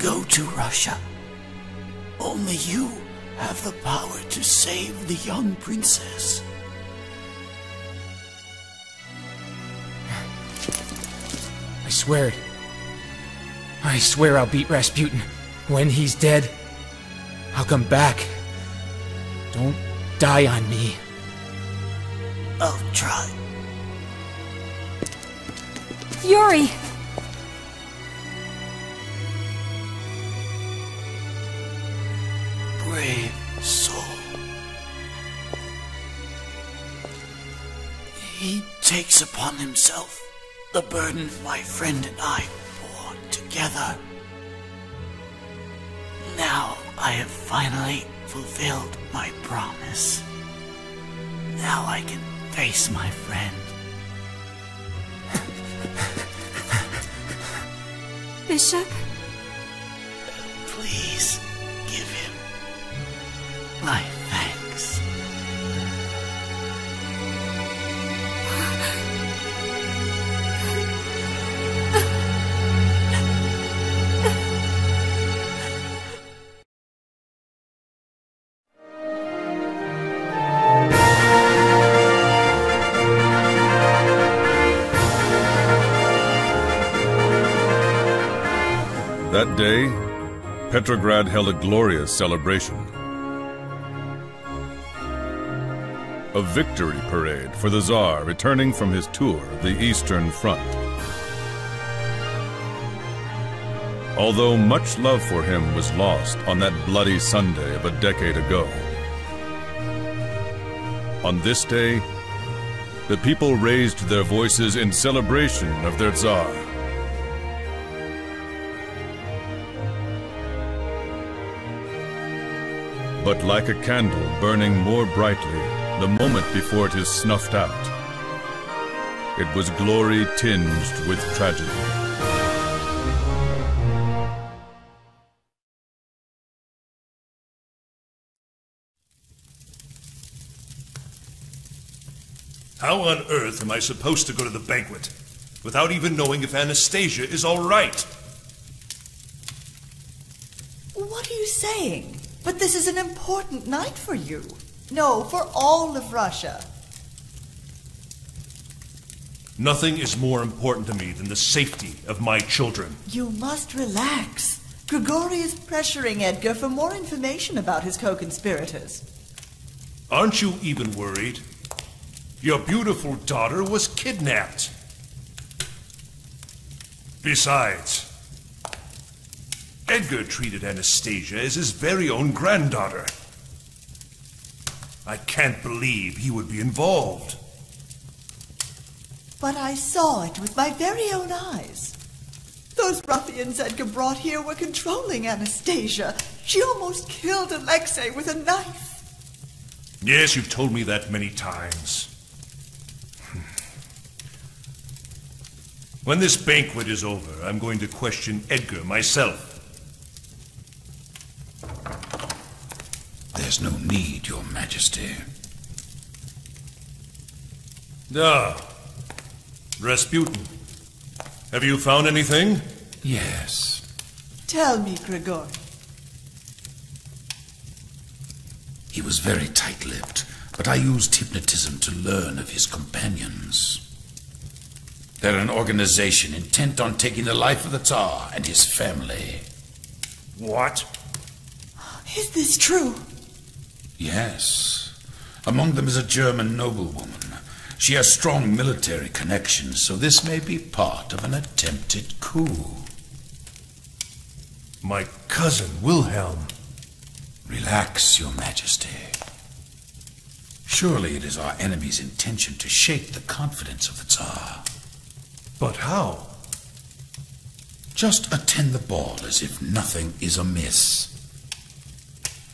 Go to Russia. Only you have the power to save the young princess. I swear it. I swear I'll beat Rasputin. When he's dead, I'll come back. Don't die on me. I'll try. Yuri! Brave soul. He takes upon himself the burden my friend and I bore together. Now I have finally fulfilled my promise. Now I can face my friend. Bishop? Please my thanks. That day, Petrograd held a glorious celebration. A victory parade for the Tsar returning from his tour of the Eastern Front. Although much love for him was lost on that bloody Sunday of a decade ago, on this day, the people raised their voices in celebration of their Tsar. But like a candle burning more brightly the moment before it is snuffed out, it was glory tinged with tragedy. How on earth am I supposed to go to the banquet without even knowing if Anastasia is all right? What are you saying? But this is an important night for you. No, for all of Russia. Nothing is more important to me than the safety of my children. You must relax. Grigori is pressuring Edgar for more information about his co-conspirators. Aren't you even worried? Your beautiful daughter was kidnapped. Besides, Edgar treated Anastasia as his very own granddaughter. I can't believe he would be involved. But I saw it with my very own eyes. Those ruffians Edgar brought here were controlling Anastasia. She almost killed Alexei with a knife. Yes, you've told me that many times. Hmm. When this banquet is over, I'm going to question Edgar myself. There's no need, Your Majesty. Ah, Rasputin. Have you found anything? Yes. Tell me, Grigori. He was very tight-lipped, but I used hypnotism to learn of his companions. They're an organization intent on taking the life of the Tsar and his family. What? Is this true? Yes. Among them is a German noblewoman. She has strong military connections, so this may be part of an attempted coup. My cousin Wilhelm. Relax, Your Majesty. Surely it is our enemy's intention to shake the confidence of the Tsar. But how? Just attend the ball as if nothing is amiss.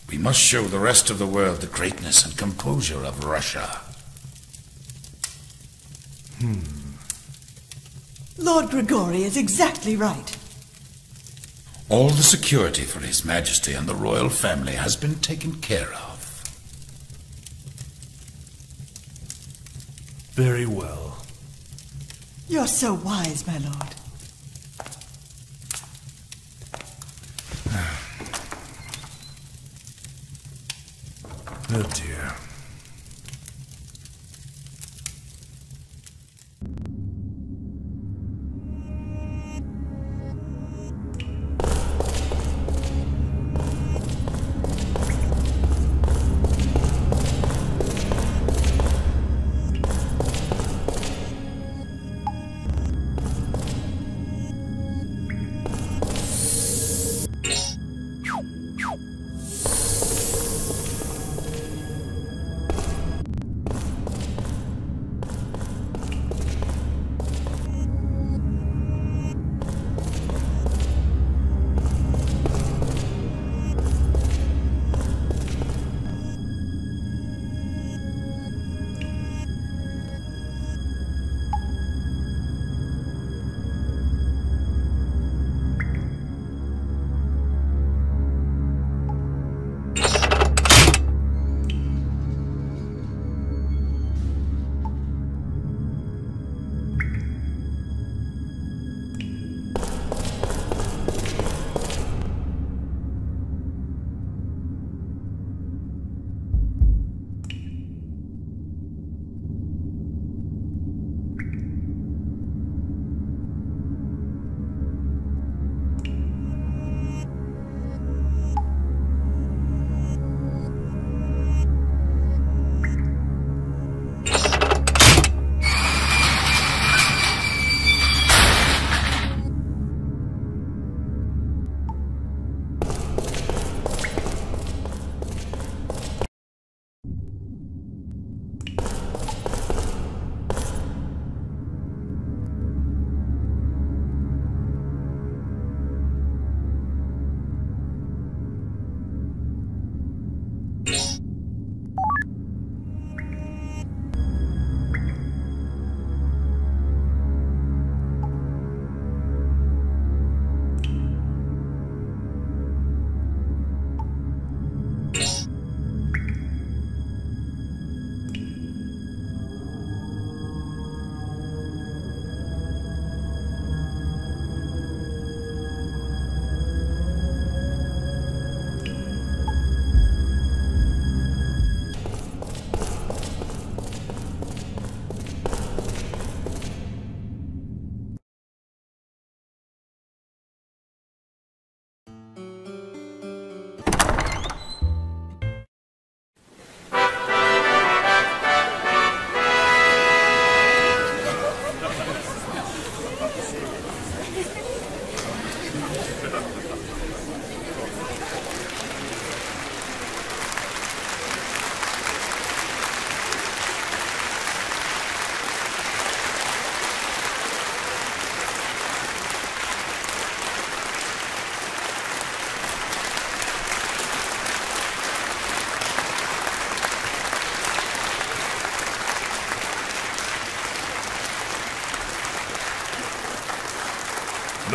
We must show the rest of the world the greatness and composure of Russia. Hmm. Lord Grigori is exactly right. All the security for His Majesty and the royal family has been taken care of. Very well. You're so wise, my lord. Oh dear.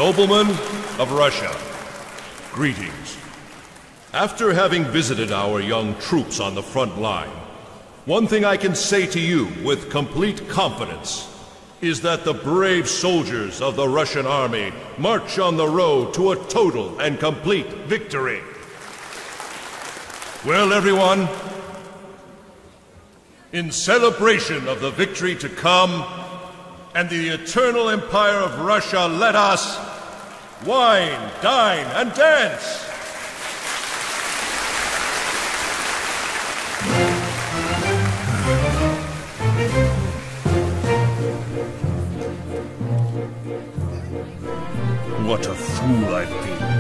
Noblemen of Russia, greetings. After having visited our young troops on the front line, one thing I can say to you with complete confidence is that the brave soldiers of the Russian army march on the road to a total and complete victory. Well, everyone, in celebration of the victory to come and the eternal empire of Russia, let us wine, dine, and dance. What a fool I've been.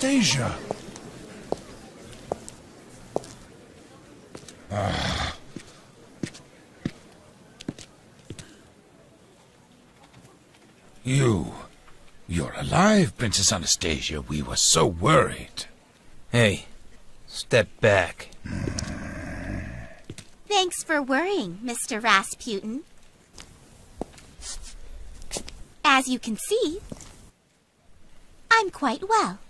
Anastasia! Ah. You. You're alive, Princess Anastasia. We were so worried. Hey, step back. Thanks for worrying, Mr. Rasputin. As you can see, I'm quite well.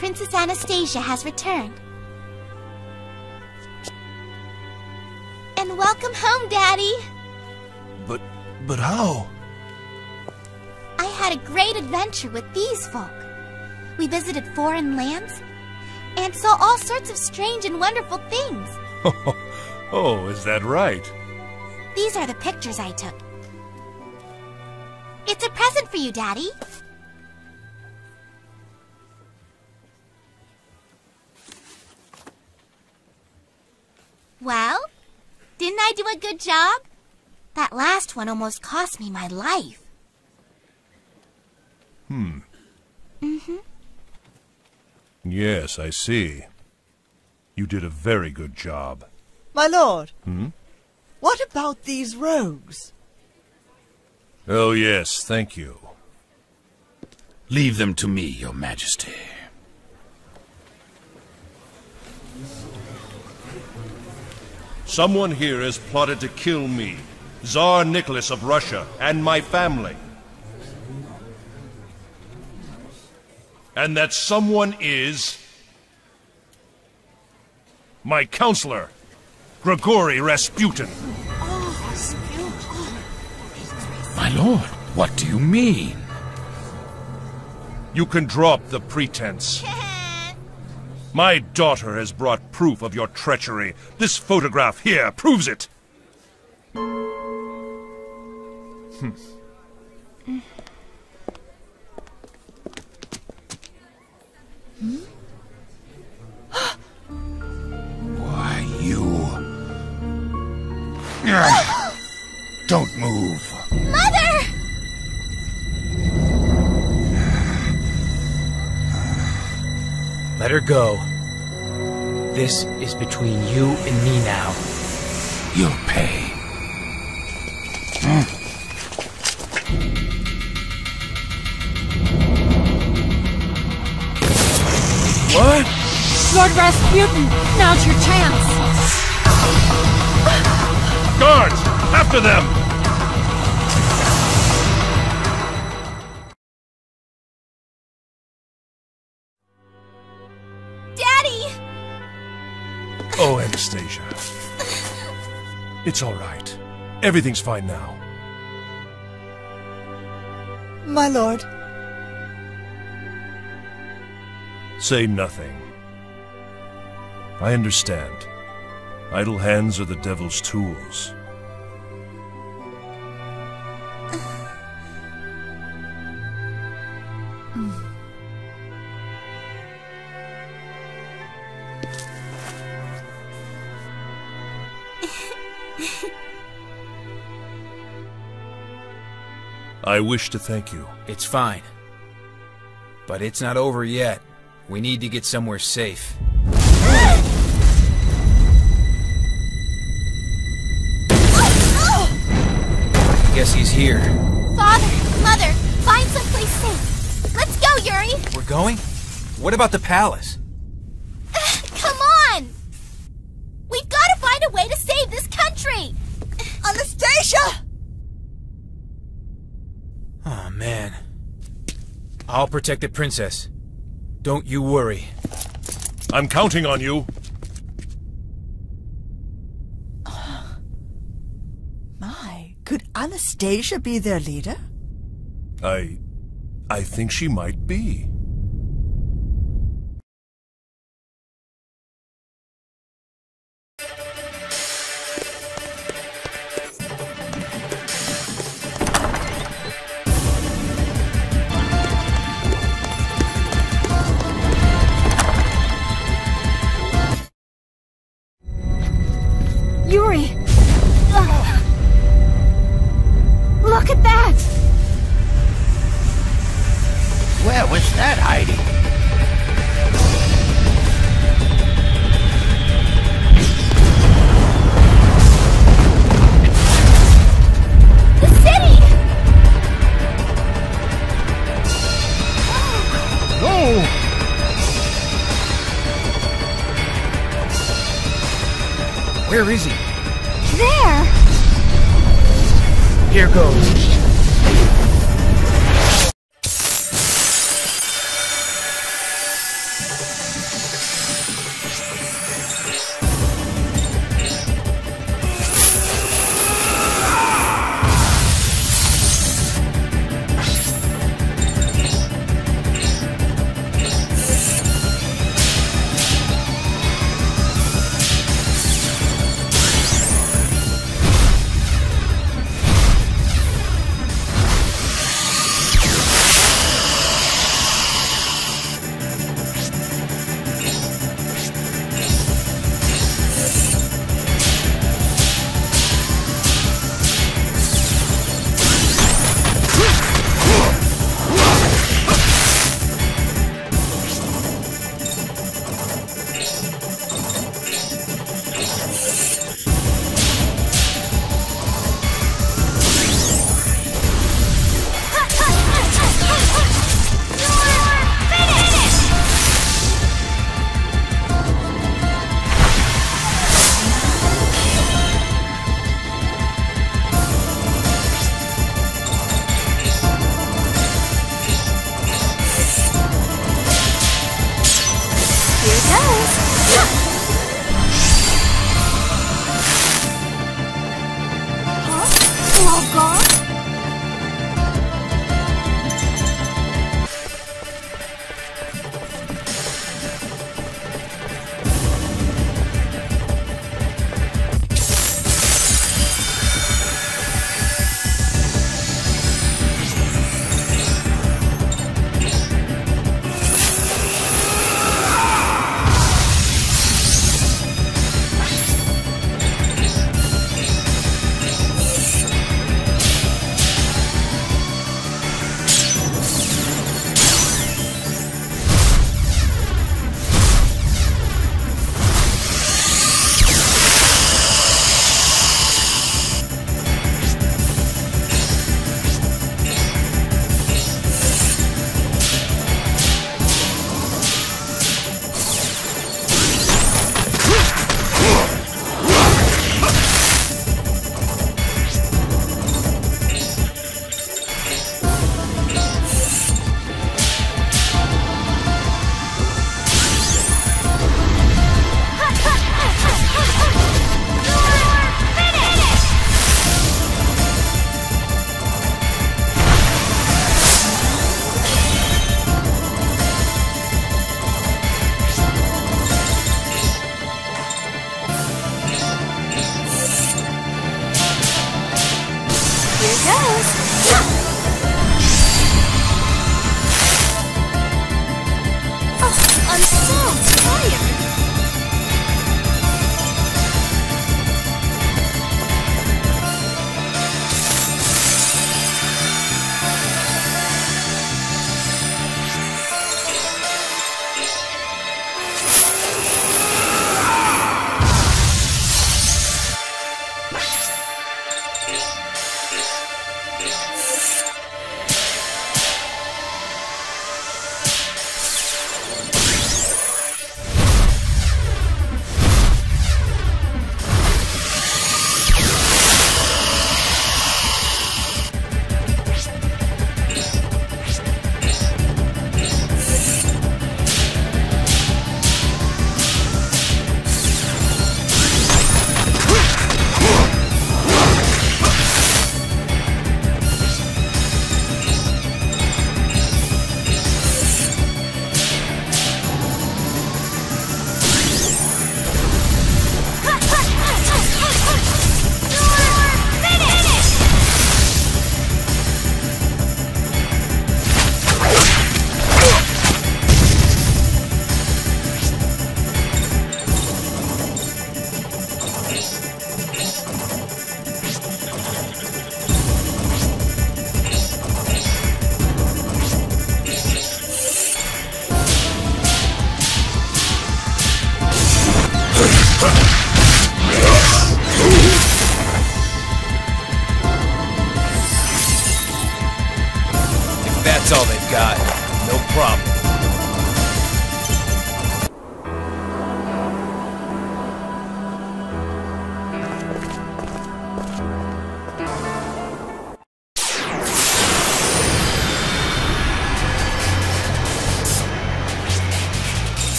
Princess Anastasia has returned. And welcome home, Daddy! But, but how? I had a great adventure with these folk. We visited foreign lands and saw all sorts of strange and wonderful things. oh, is that right? These are the pictures I took. It's a present for you, Daddy. Well, didn't I do a good job? That last one almost cost me my life. Hmm. Mm-hmm. Yes, I see. You did a very good job. My lord, Hmm? what about these rogues? Oh, yes, thank you. Leave them to me, Your Majesty. Someone here has plotted to kill me, Tsar Nicholas of Russia, and my family. And that someone is. my counselor, Grigory Rasputin. My lord, what do you mean? You can drop the pretense. My daughter has brought proof of your treachery. This photograph here proves it. Hmm. Why, you. Don't move. Mother! Let her go. This is between you and me now. You'll pay. Hmm. What? Lord Rasputin, now's your chance. Guards! After them! Oh, Anastasia. It's all right. Everything's fine now. My lord, Say nothing. I understand. Idle hands are the devil's tools. I wish to thank you. It's fine. But it's not over yet. We need to get somewhere safe. Guess he's here. Father, Mother, find someplace safe. Let's go, Yuri. We're going? What about the palace? Come on. We've got to find a way to save this country. Anastasia! Oh, man. I'll protect the princess. Don't you worry. I'm counting on you. My, could Anastasia be their leader? I. I think she might be.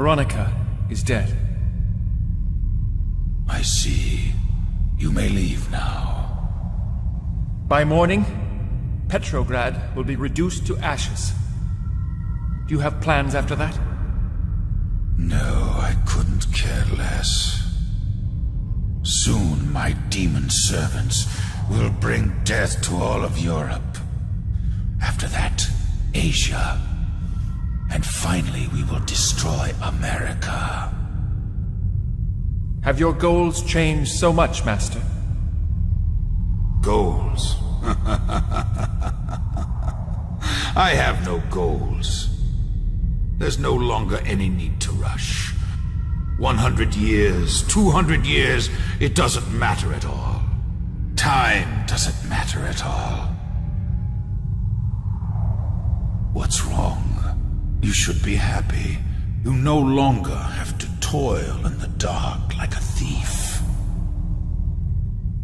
Veronica is dead. I see. You may leave now. By morning, Petrograd will be reduced to ashes. Do you have plans after that? No, I couldn't care less. Soon my demon servants will bring death to all of Europe. After that, Asia. And finally, we will destroy America. Have your goals changed so much, Master? Goals? I have no goals. There's no longer any need to rush. 100 years, 200 years, it doesn't matter at all. Time doesn't matter at all. What's wrong? You should be happy. You no longer have to toil in the dark like a thief.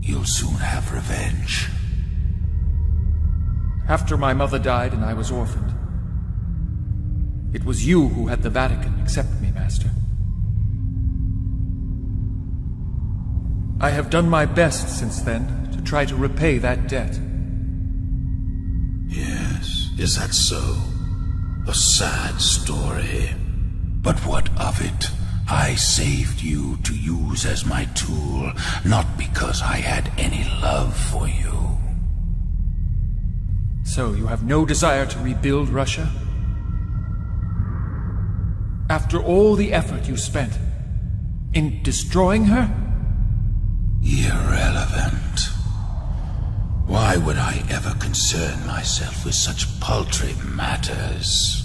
You'll soon have revenge. After my mother died and I was orphaned, it was you who had the Vatican accept me, Master. I have done my best since then to try to repay that debt. Yes, is that so? A sad story. But what of it? I saved you to use as my tool, not because I had any love for you. So you have no desire to rebuild Russia? After all the effort you spent in destroying her? Irrelevant. Why would I ever concern myself with such paltry matters?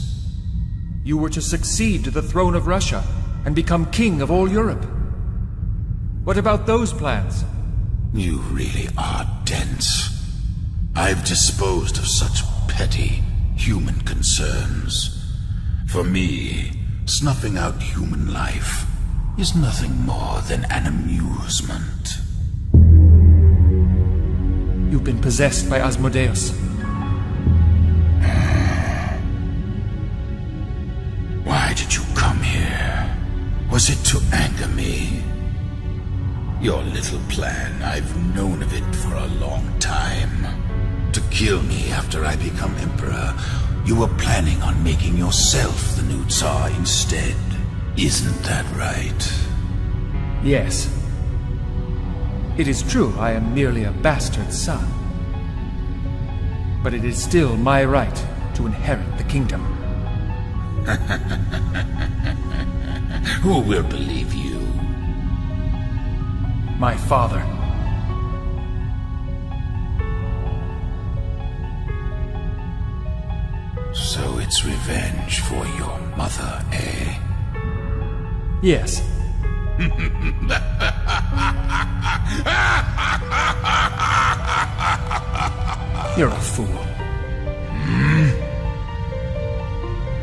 You were to succeed to the throne of Russia and become king of all Europe. What about those plans? You really are dense. I've disposed of such petty human concerns. For me, snuffing out human life is nothing more than an amusement. You've been possessed by Asmodeus. Why did you come here? Was it to anger me? Your little plan, I've known of it for a long time. To kill me after I become emperor, you were planning on making yourself the new Tsar instead. Isn't that right? Yes. It is true I am merely a bastard son. But it is still my right to inherit the kingdom. Who will believe you? My father. So it's revenge for your mother, eh? Yes. You're a fool. Hmm?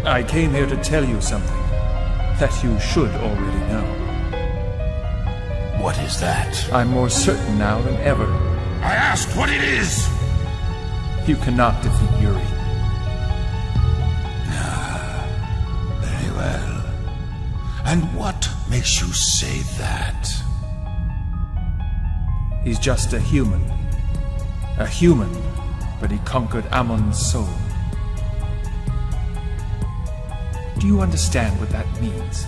I came here to tell you something that you should already know. What is that? I'm more certain now than ever. I asked what it is! You cannot defeat Yuri. Ah, very well. And what makes you say that? He's just a human. A human, but he conquered Amon's soul. Do you understand what that means?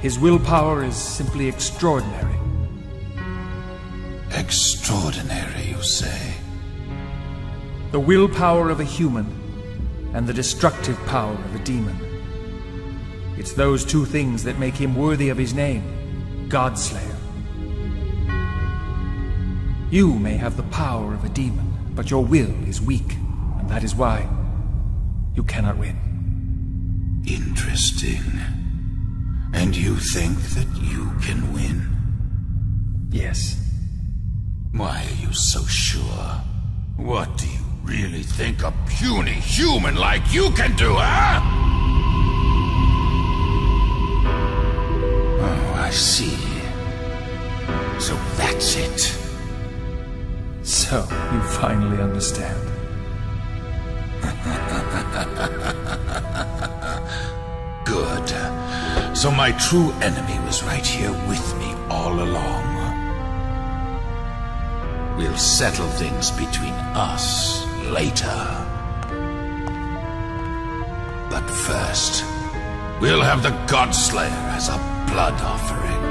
His willpower is simply extraordinary. Extraordinary, you say? The willpower of a human and the destructive power of a demon. It's those two things that make him worthy of his name, Godslayer. You may have the power of a demon, but your will is weak, and that is why you cannot win. Interesting. And you think that you can win? Yes. Why are you so sure? What do you really think a puny human like you can do, huh? I see. So that's it. So, you finally understand. Good. So my true enemy was right here with me all along. We'll settle things between us later. But first, we'll have the Godslayer as a blood offering.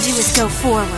Can do is go forward.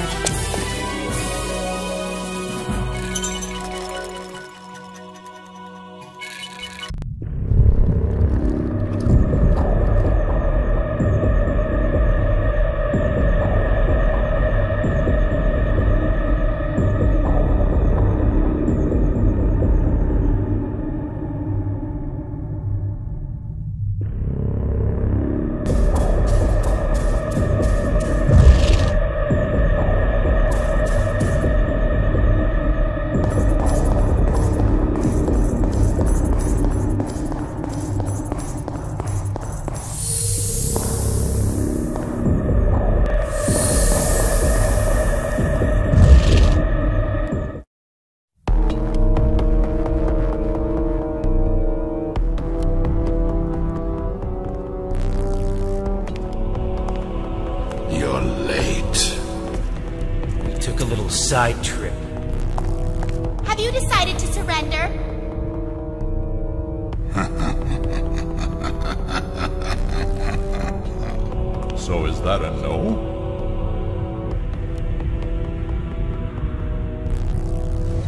So is that a no?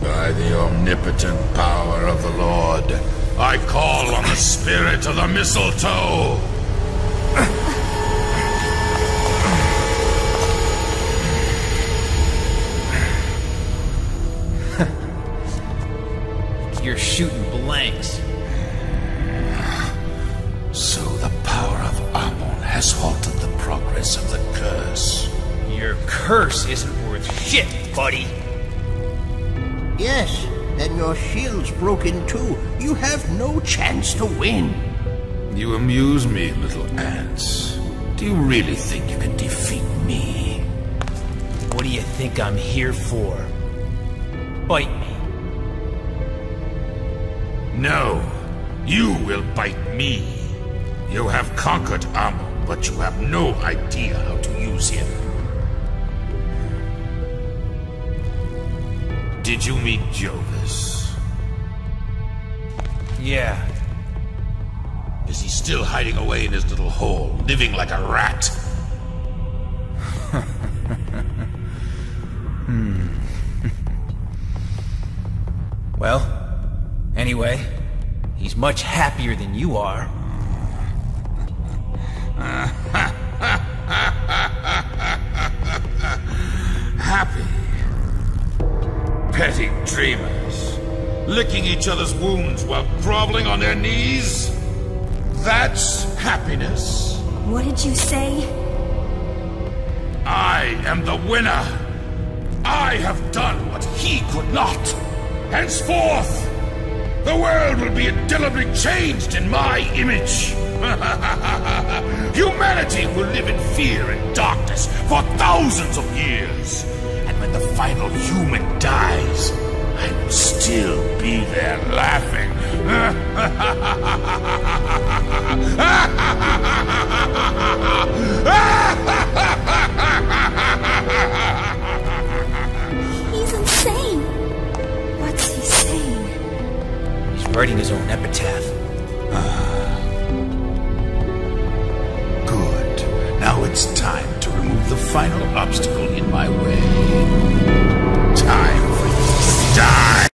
By the omnipotent power of the Lord, I call on the spirit of the mistletoe! You're shooting blanks. So the power of Amon has halted the progress of the curse. Your curse isn't worth shit, buddy. Yes, and your shield's broken too. You have no chance to win. You amuse me, little ants. Do you really think you can defeat me? What do you think I'm here for? Bite me. No, you will bite me. You have conquered Amon, but you have no idea how to use him. Did you meet Jovis? Yeah. Is he still hiding away in his little hole, living like a rat? Hmm. well, anyway, he's much happier than you are. Licking each other's wounds while groveling on their knees? That's happiness. What did you say? I am the winner. I have done what he could not. Henceforth, the world will be indelibly changed in my image. Humanity will live in fear and darkness for thousands of years. And when the final human dies, still be there laughing. He's insane. What's he saying? He's writing his own epitaph. Ah. Good. Now it's time to remove the final obstacle in my way. Time for you to die!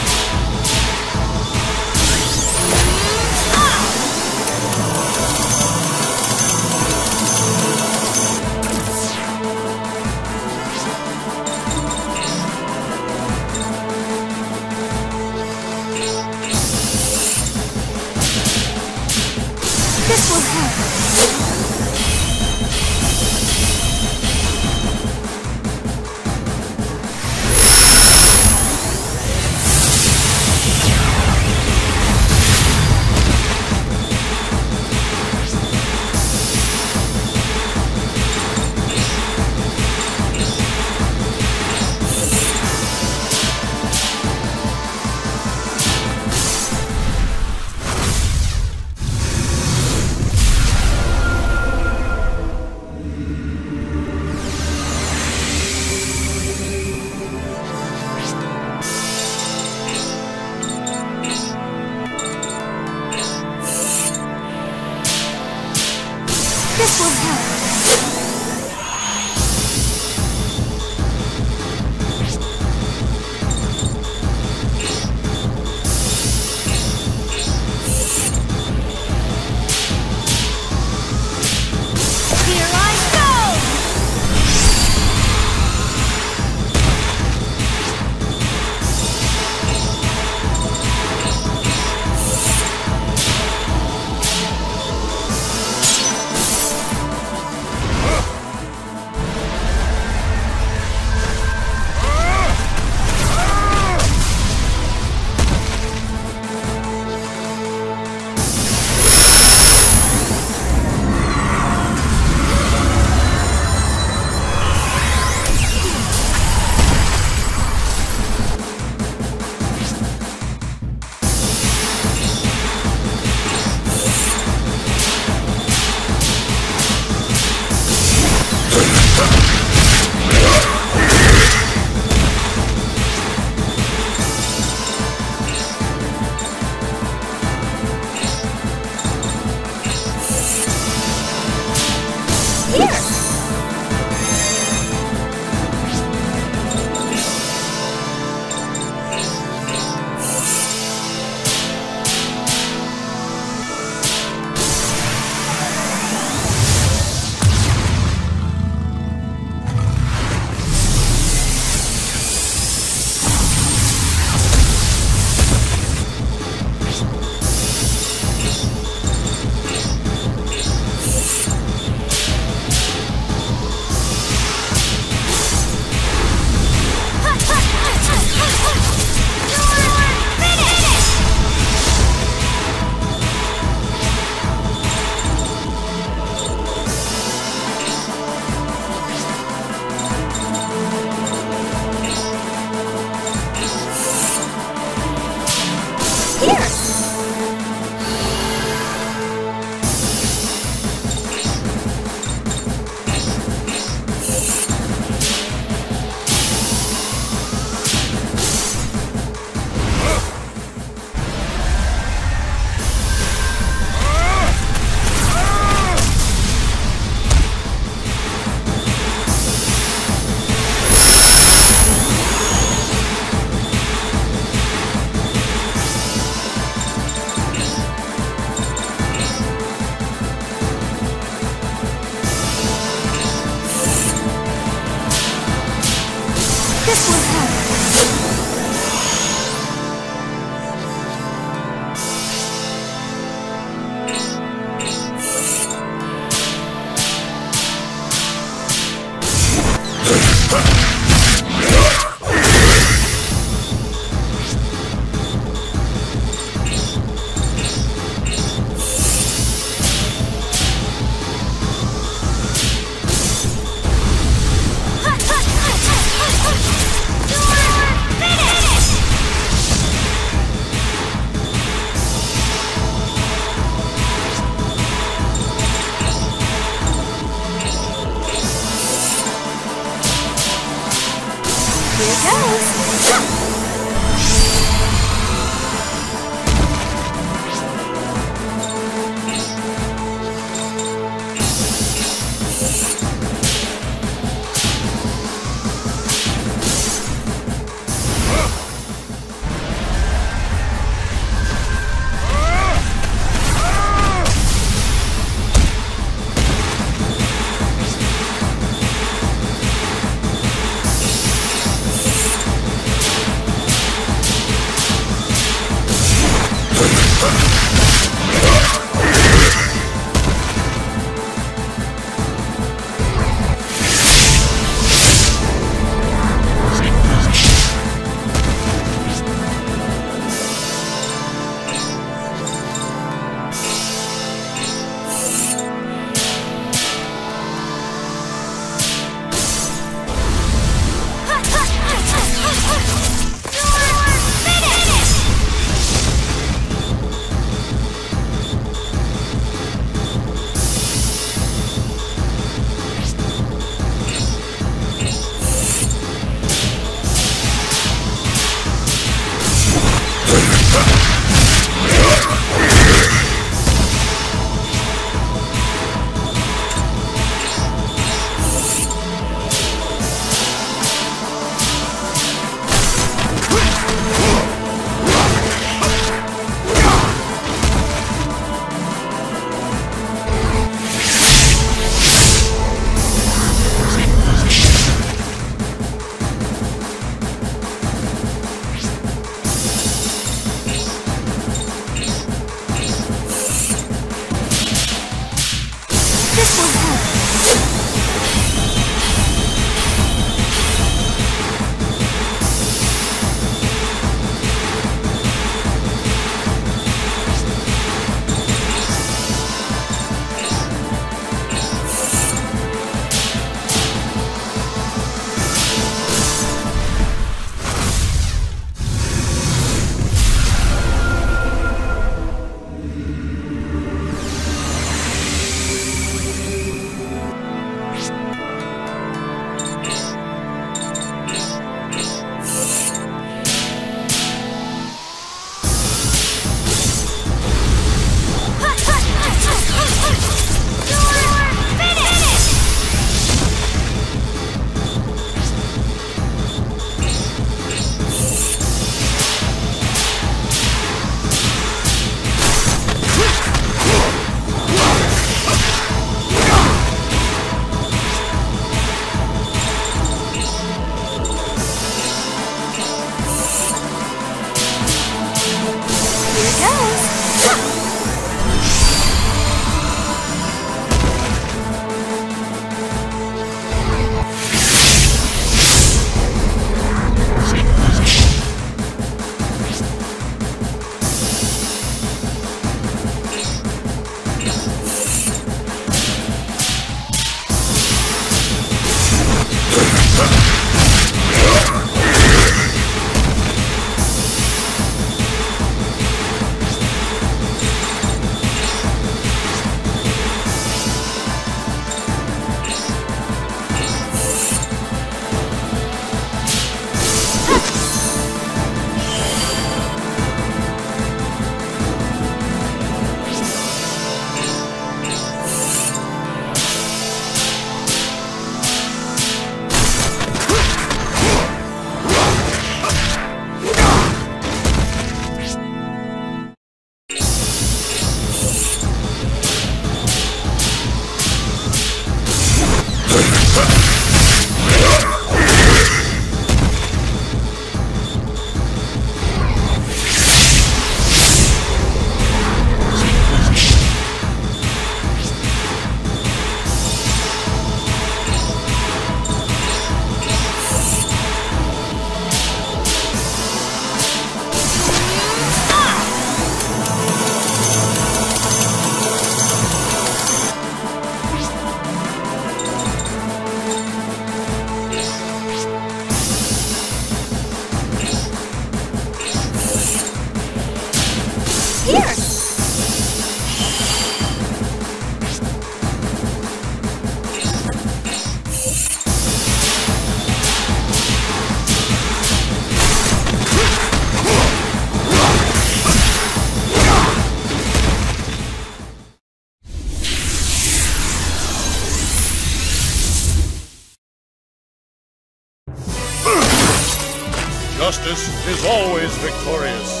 Is always victorious.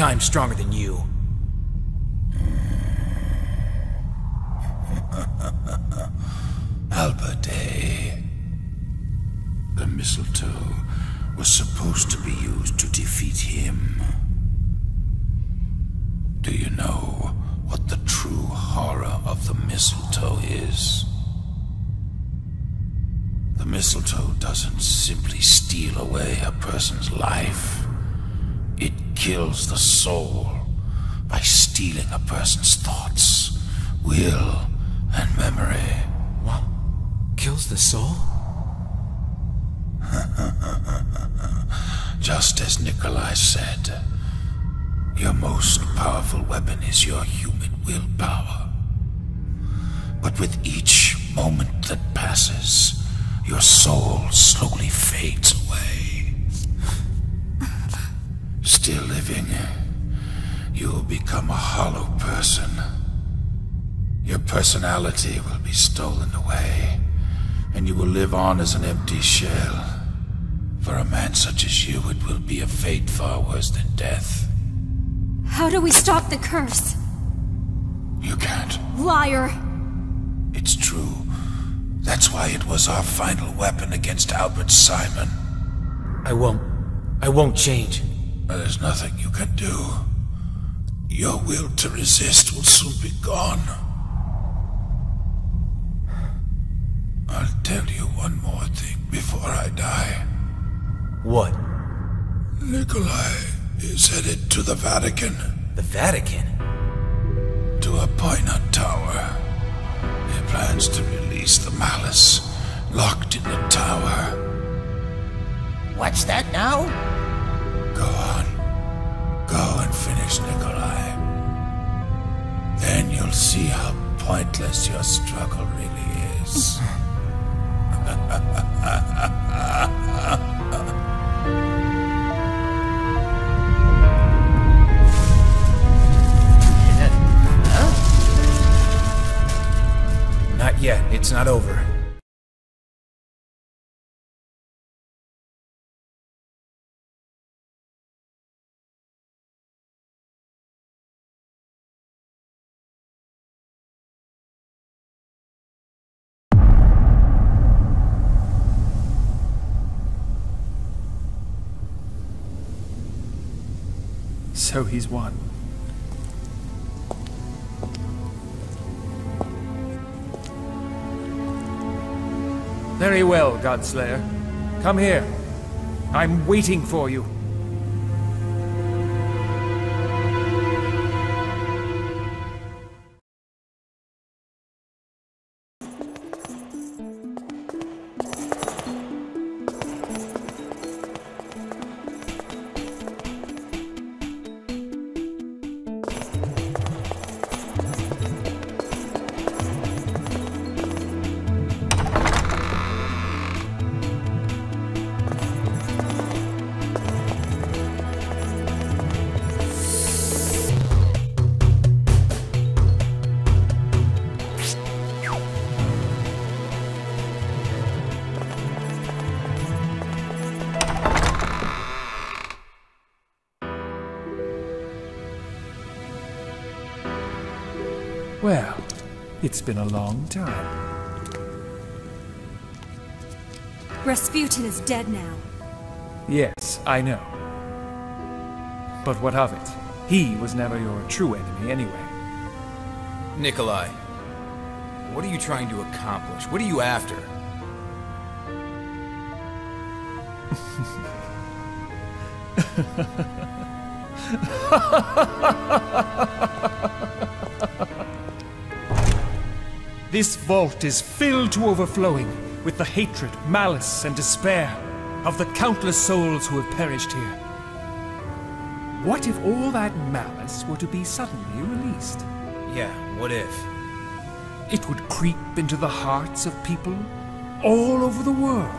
Times stronger than on as an empty shell. For a man such as you, it will be a fate far worse than death. How do we stop the curse? You can't. Liar! It's true. That's why it was our final weapon against Albert Simon. I won't. I won't change. There's nothing you can do. Your will to resist will soon be gone. I'll tell you one more thing before I die. What? Nikolai is headed to the Vatican. The Vatican? To a Poinut Tower. He plans to release the malice locked in the tower. What's that now? Go on. Go and finish Nikolai. Then you'll see how pointless your struggle really is. Not yet. It's not over. So he's won. Very well, Godslayer. Come here. I'm waiting for you. It's been a long time. Rasputin is dead now. Yes, I know. But what of it? He was never your true enemy anyway. Nikolai, what are you trying to accomplish? What are you after? This vault is filled to overflowing with the hatred, malice, and despair of the countless souls who have perished here. What if all that malice were to be suddenly released? Yeah, what if? It would creep into the hearts of people all over the world.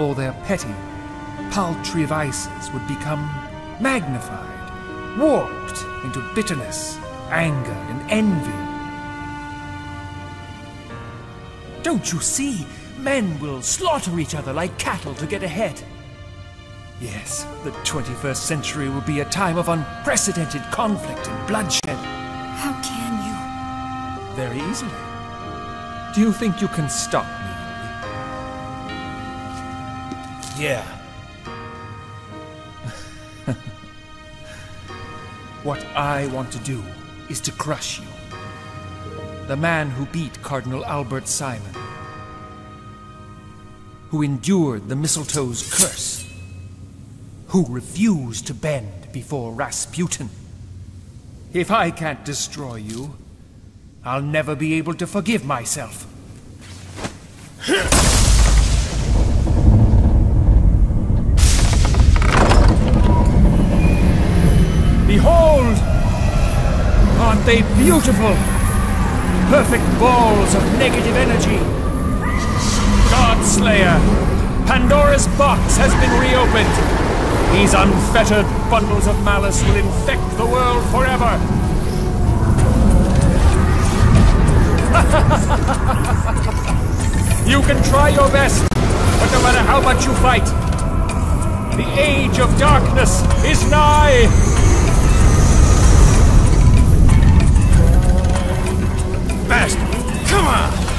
All their petty, paltry vices would become magnified, warped into bitterness, anger, and envy. Don't you see? Men will slaughter each other like cattle to get ahead. Yes, the 21st century will be a time of unprecedented conflict and bloodshed. How can you? Very easily. Do you think you can stop me? Yeah. What I want to do is to crush you. The man who beat Cardinal Albert Simon. Who endured the mistletoe's curse. Who refused to bend before Rasputin. If I can't destroy you, I'll never be able to forgive myself. Behold! Aren't they beautiful? Perfect balls of negative energy. Godslayer, Pandora's box has been reopened. These unfettered bundles of malice will infect the world forever. you can try your best, but no matter how much you fight, the age of darkness is nigh! Master, come on!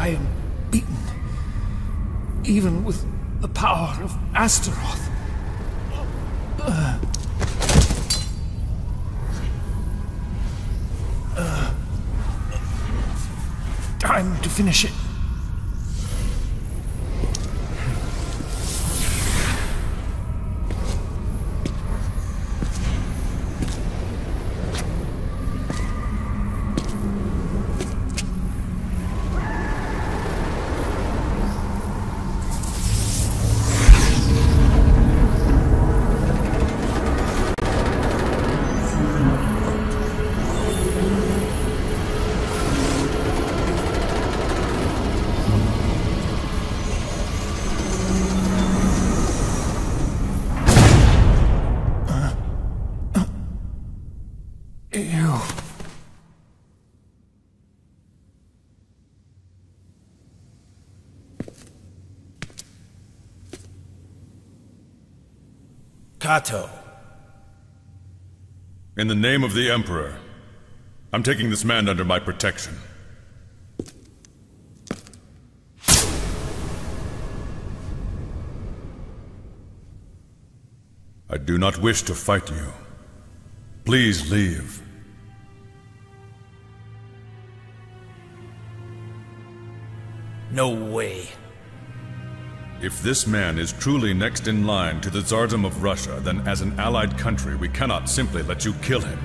I am beaten. Even with the power of Astaroth. Uh, uh, time to finish it. Kato. In the name of the Emperor, I'm taking this man under my protection. I do not wish to fight you. Please leave. No way. If this man is truly next in line to the Tsardom of Russia, then as an allied country, we cannot simply let you kill him.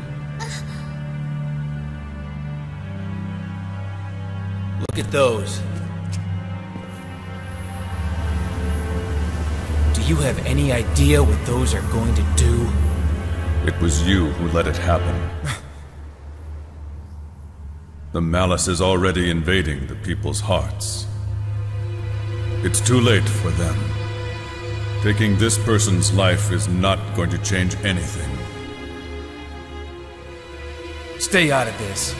Look at those. Do you have any idea what those are going to do? It was you who let it happen. The malice is already invading the people's hearts. It's too late for them. Taking this person's life is not going to change anything. Stay out of this.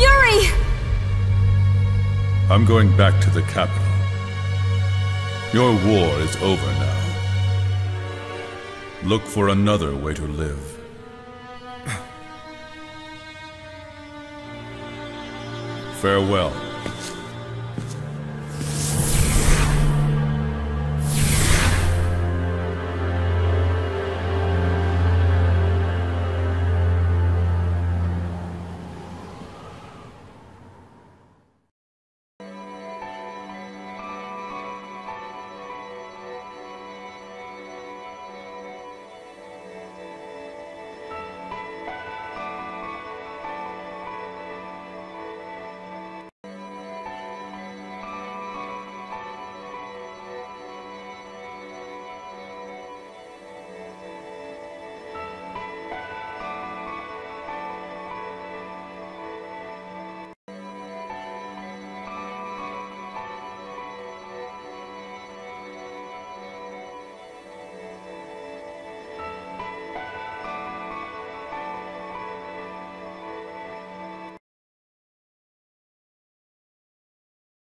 Yuri! I'm going back to the capital. Your war is over now. Look for another way to live. Farewell.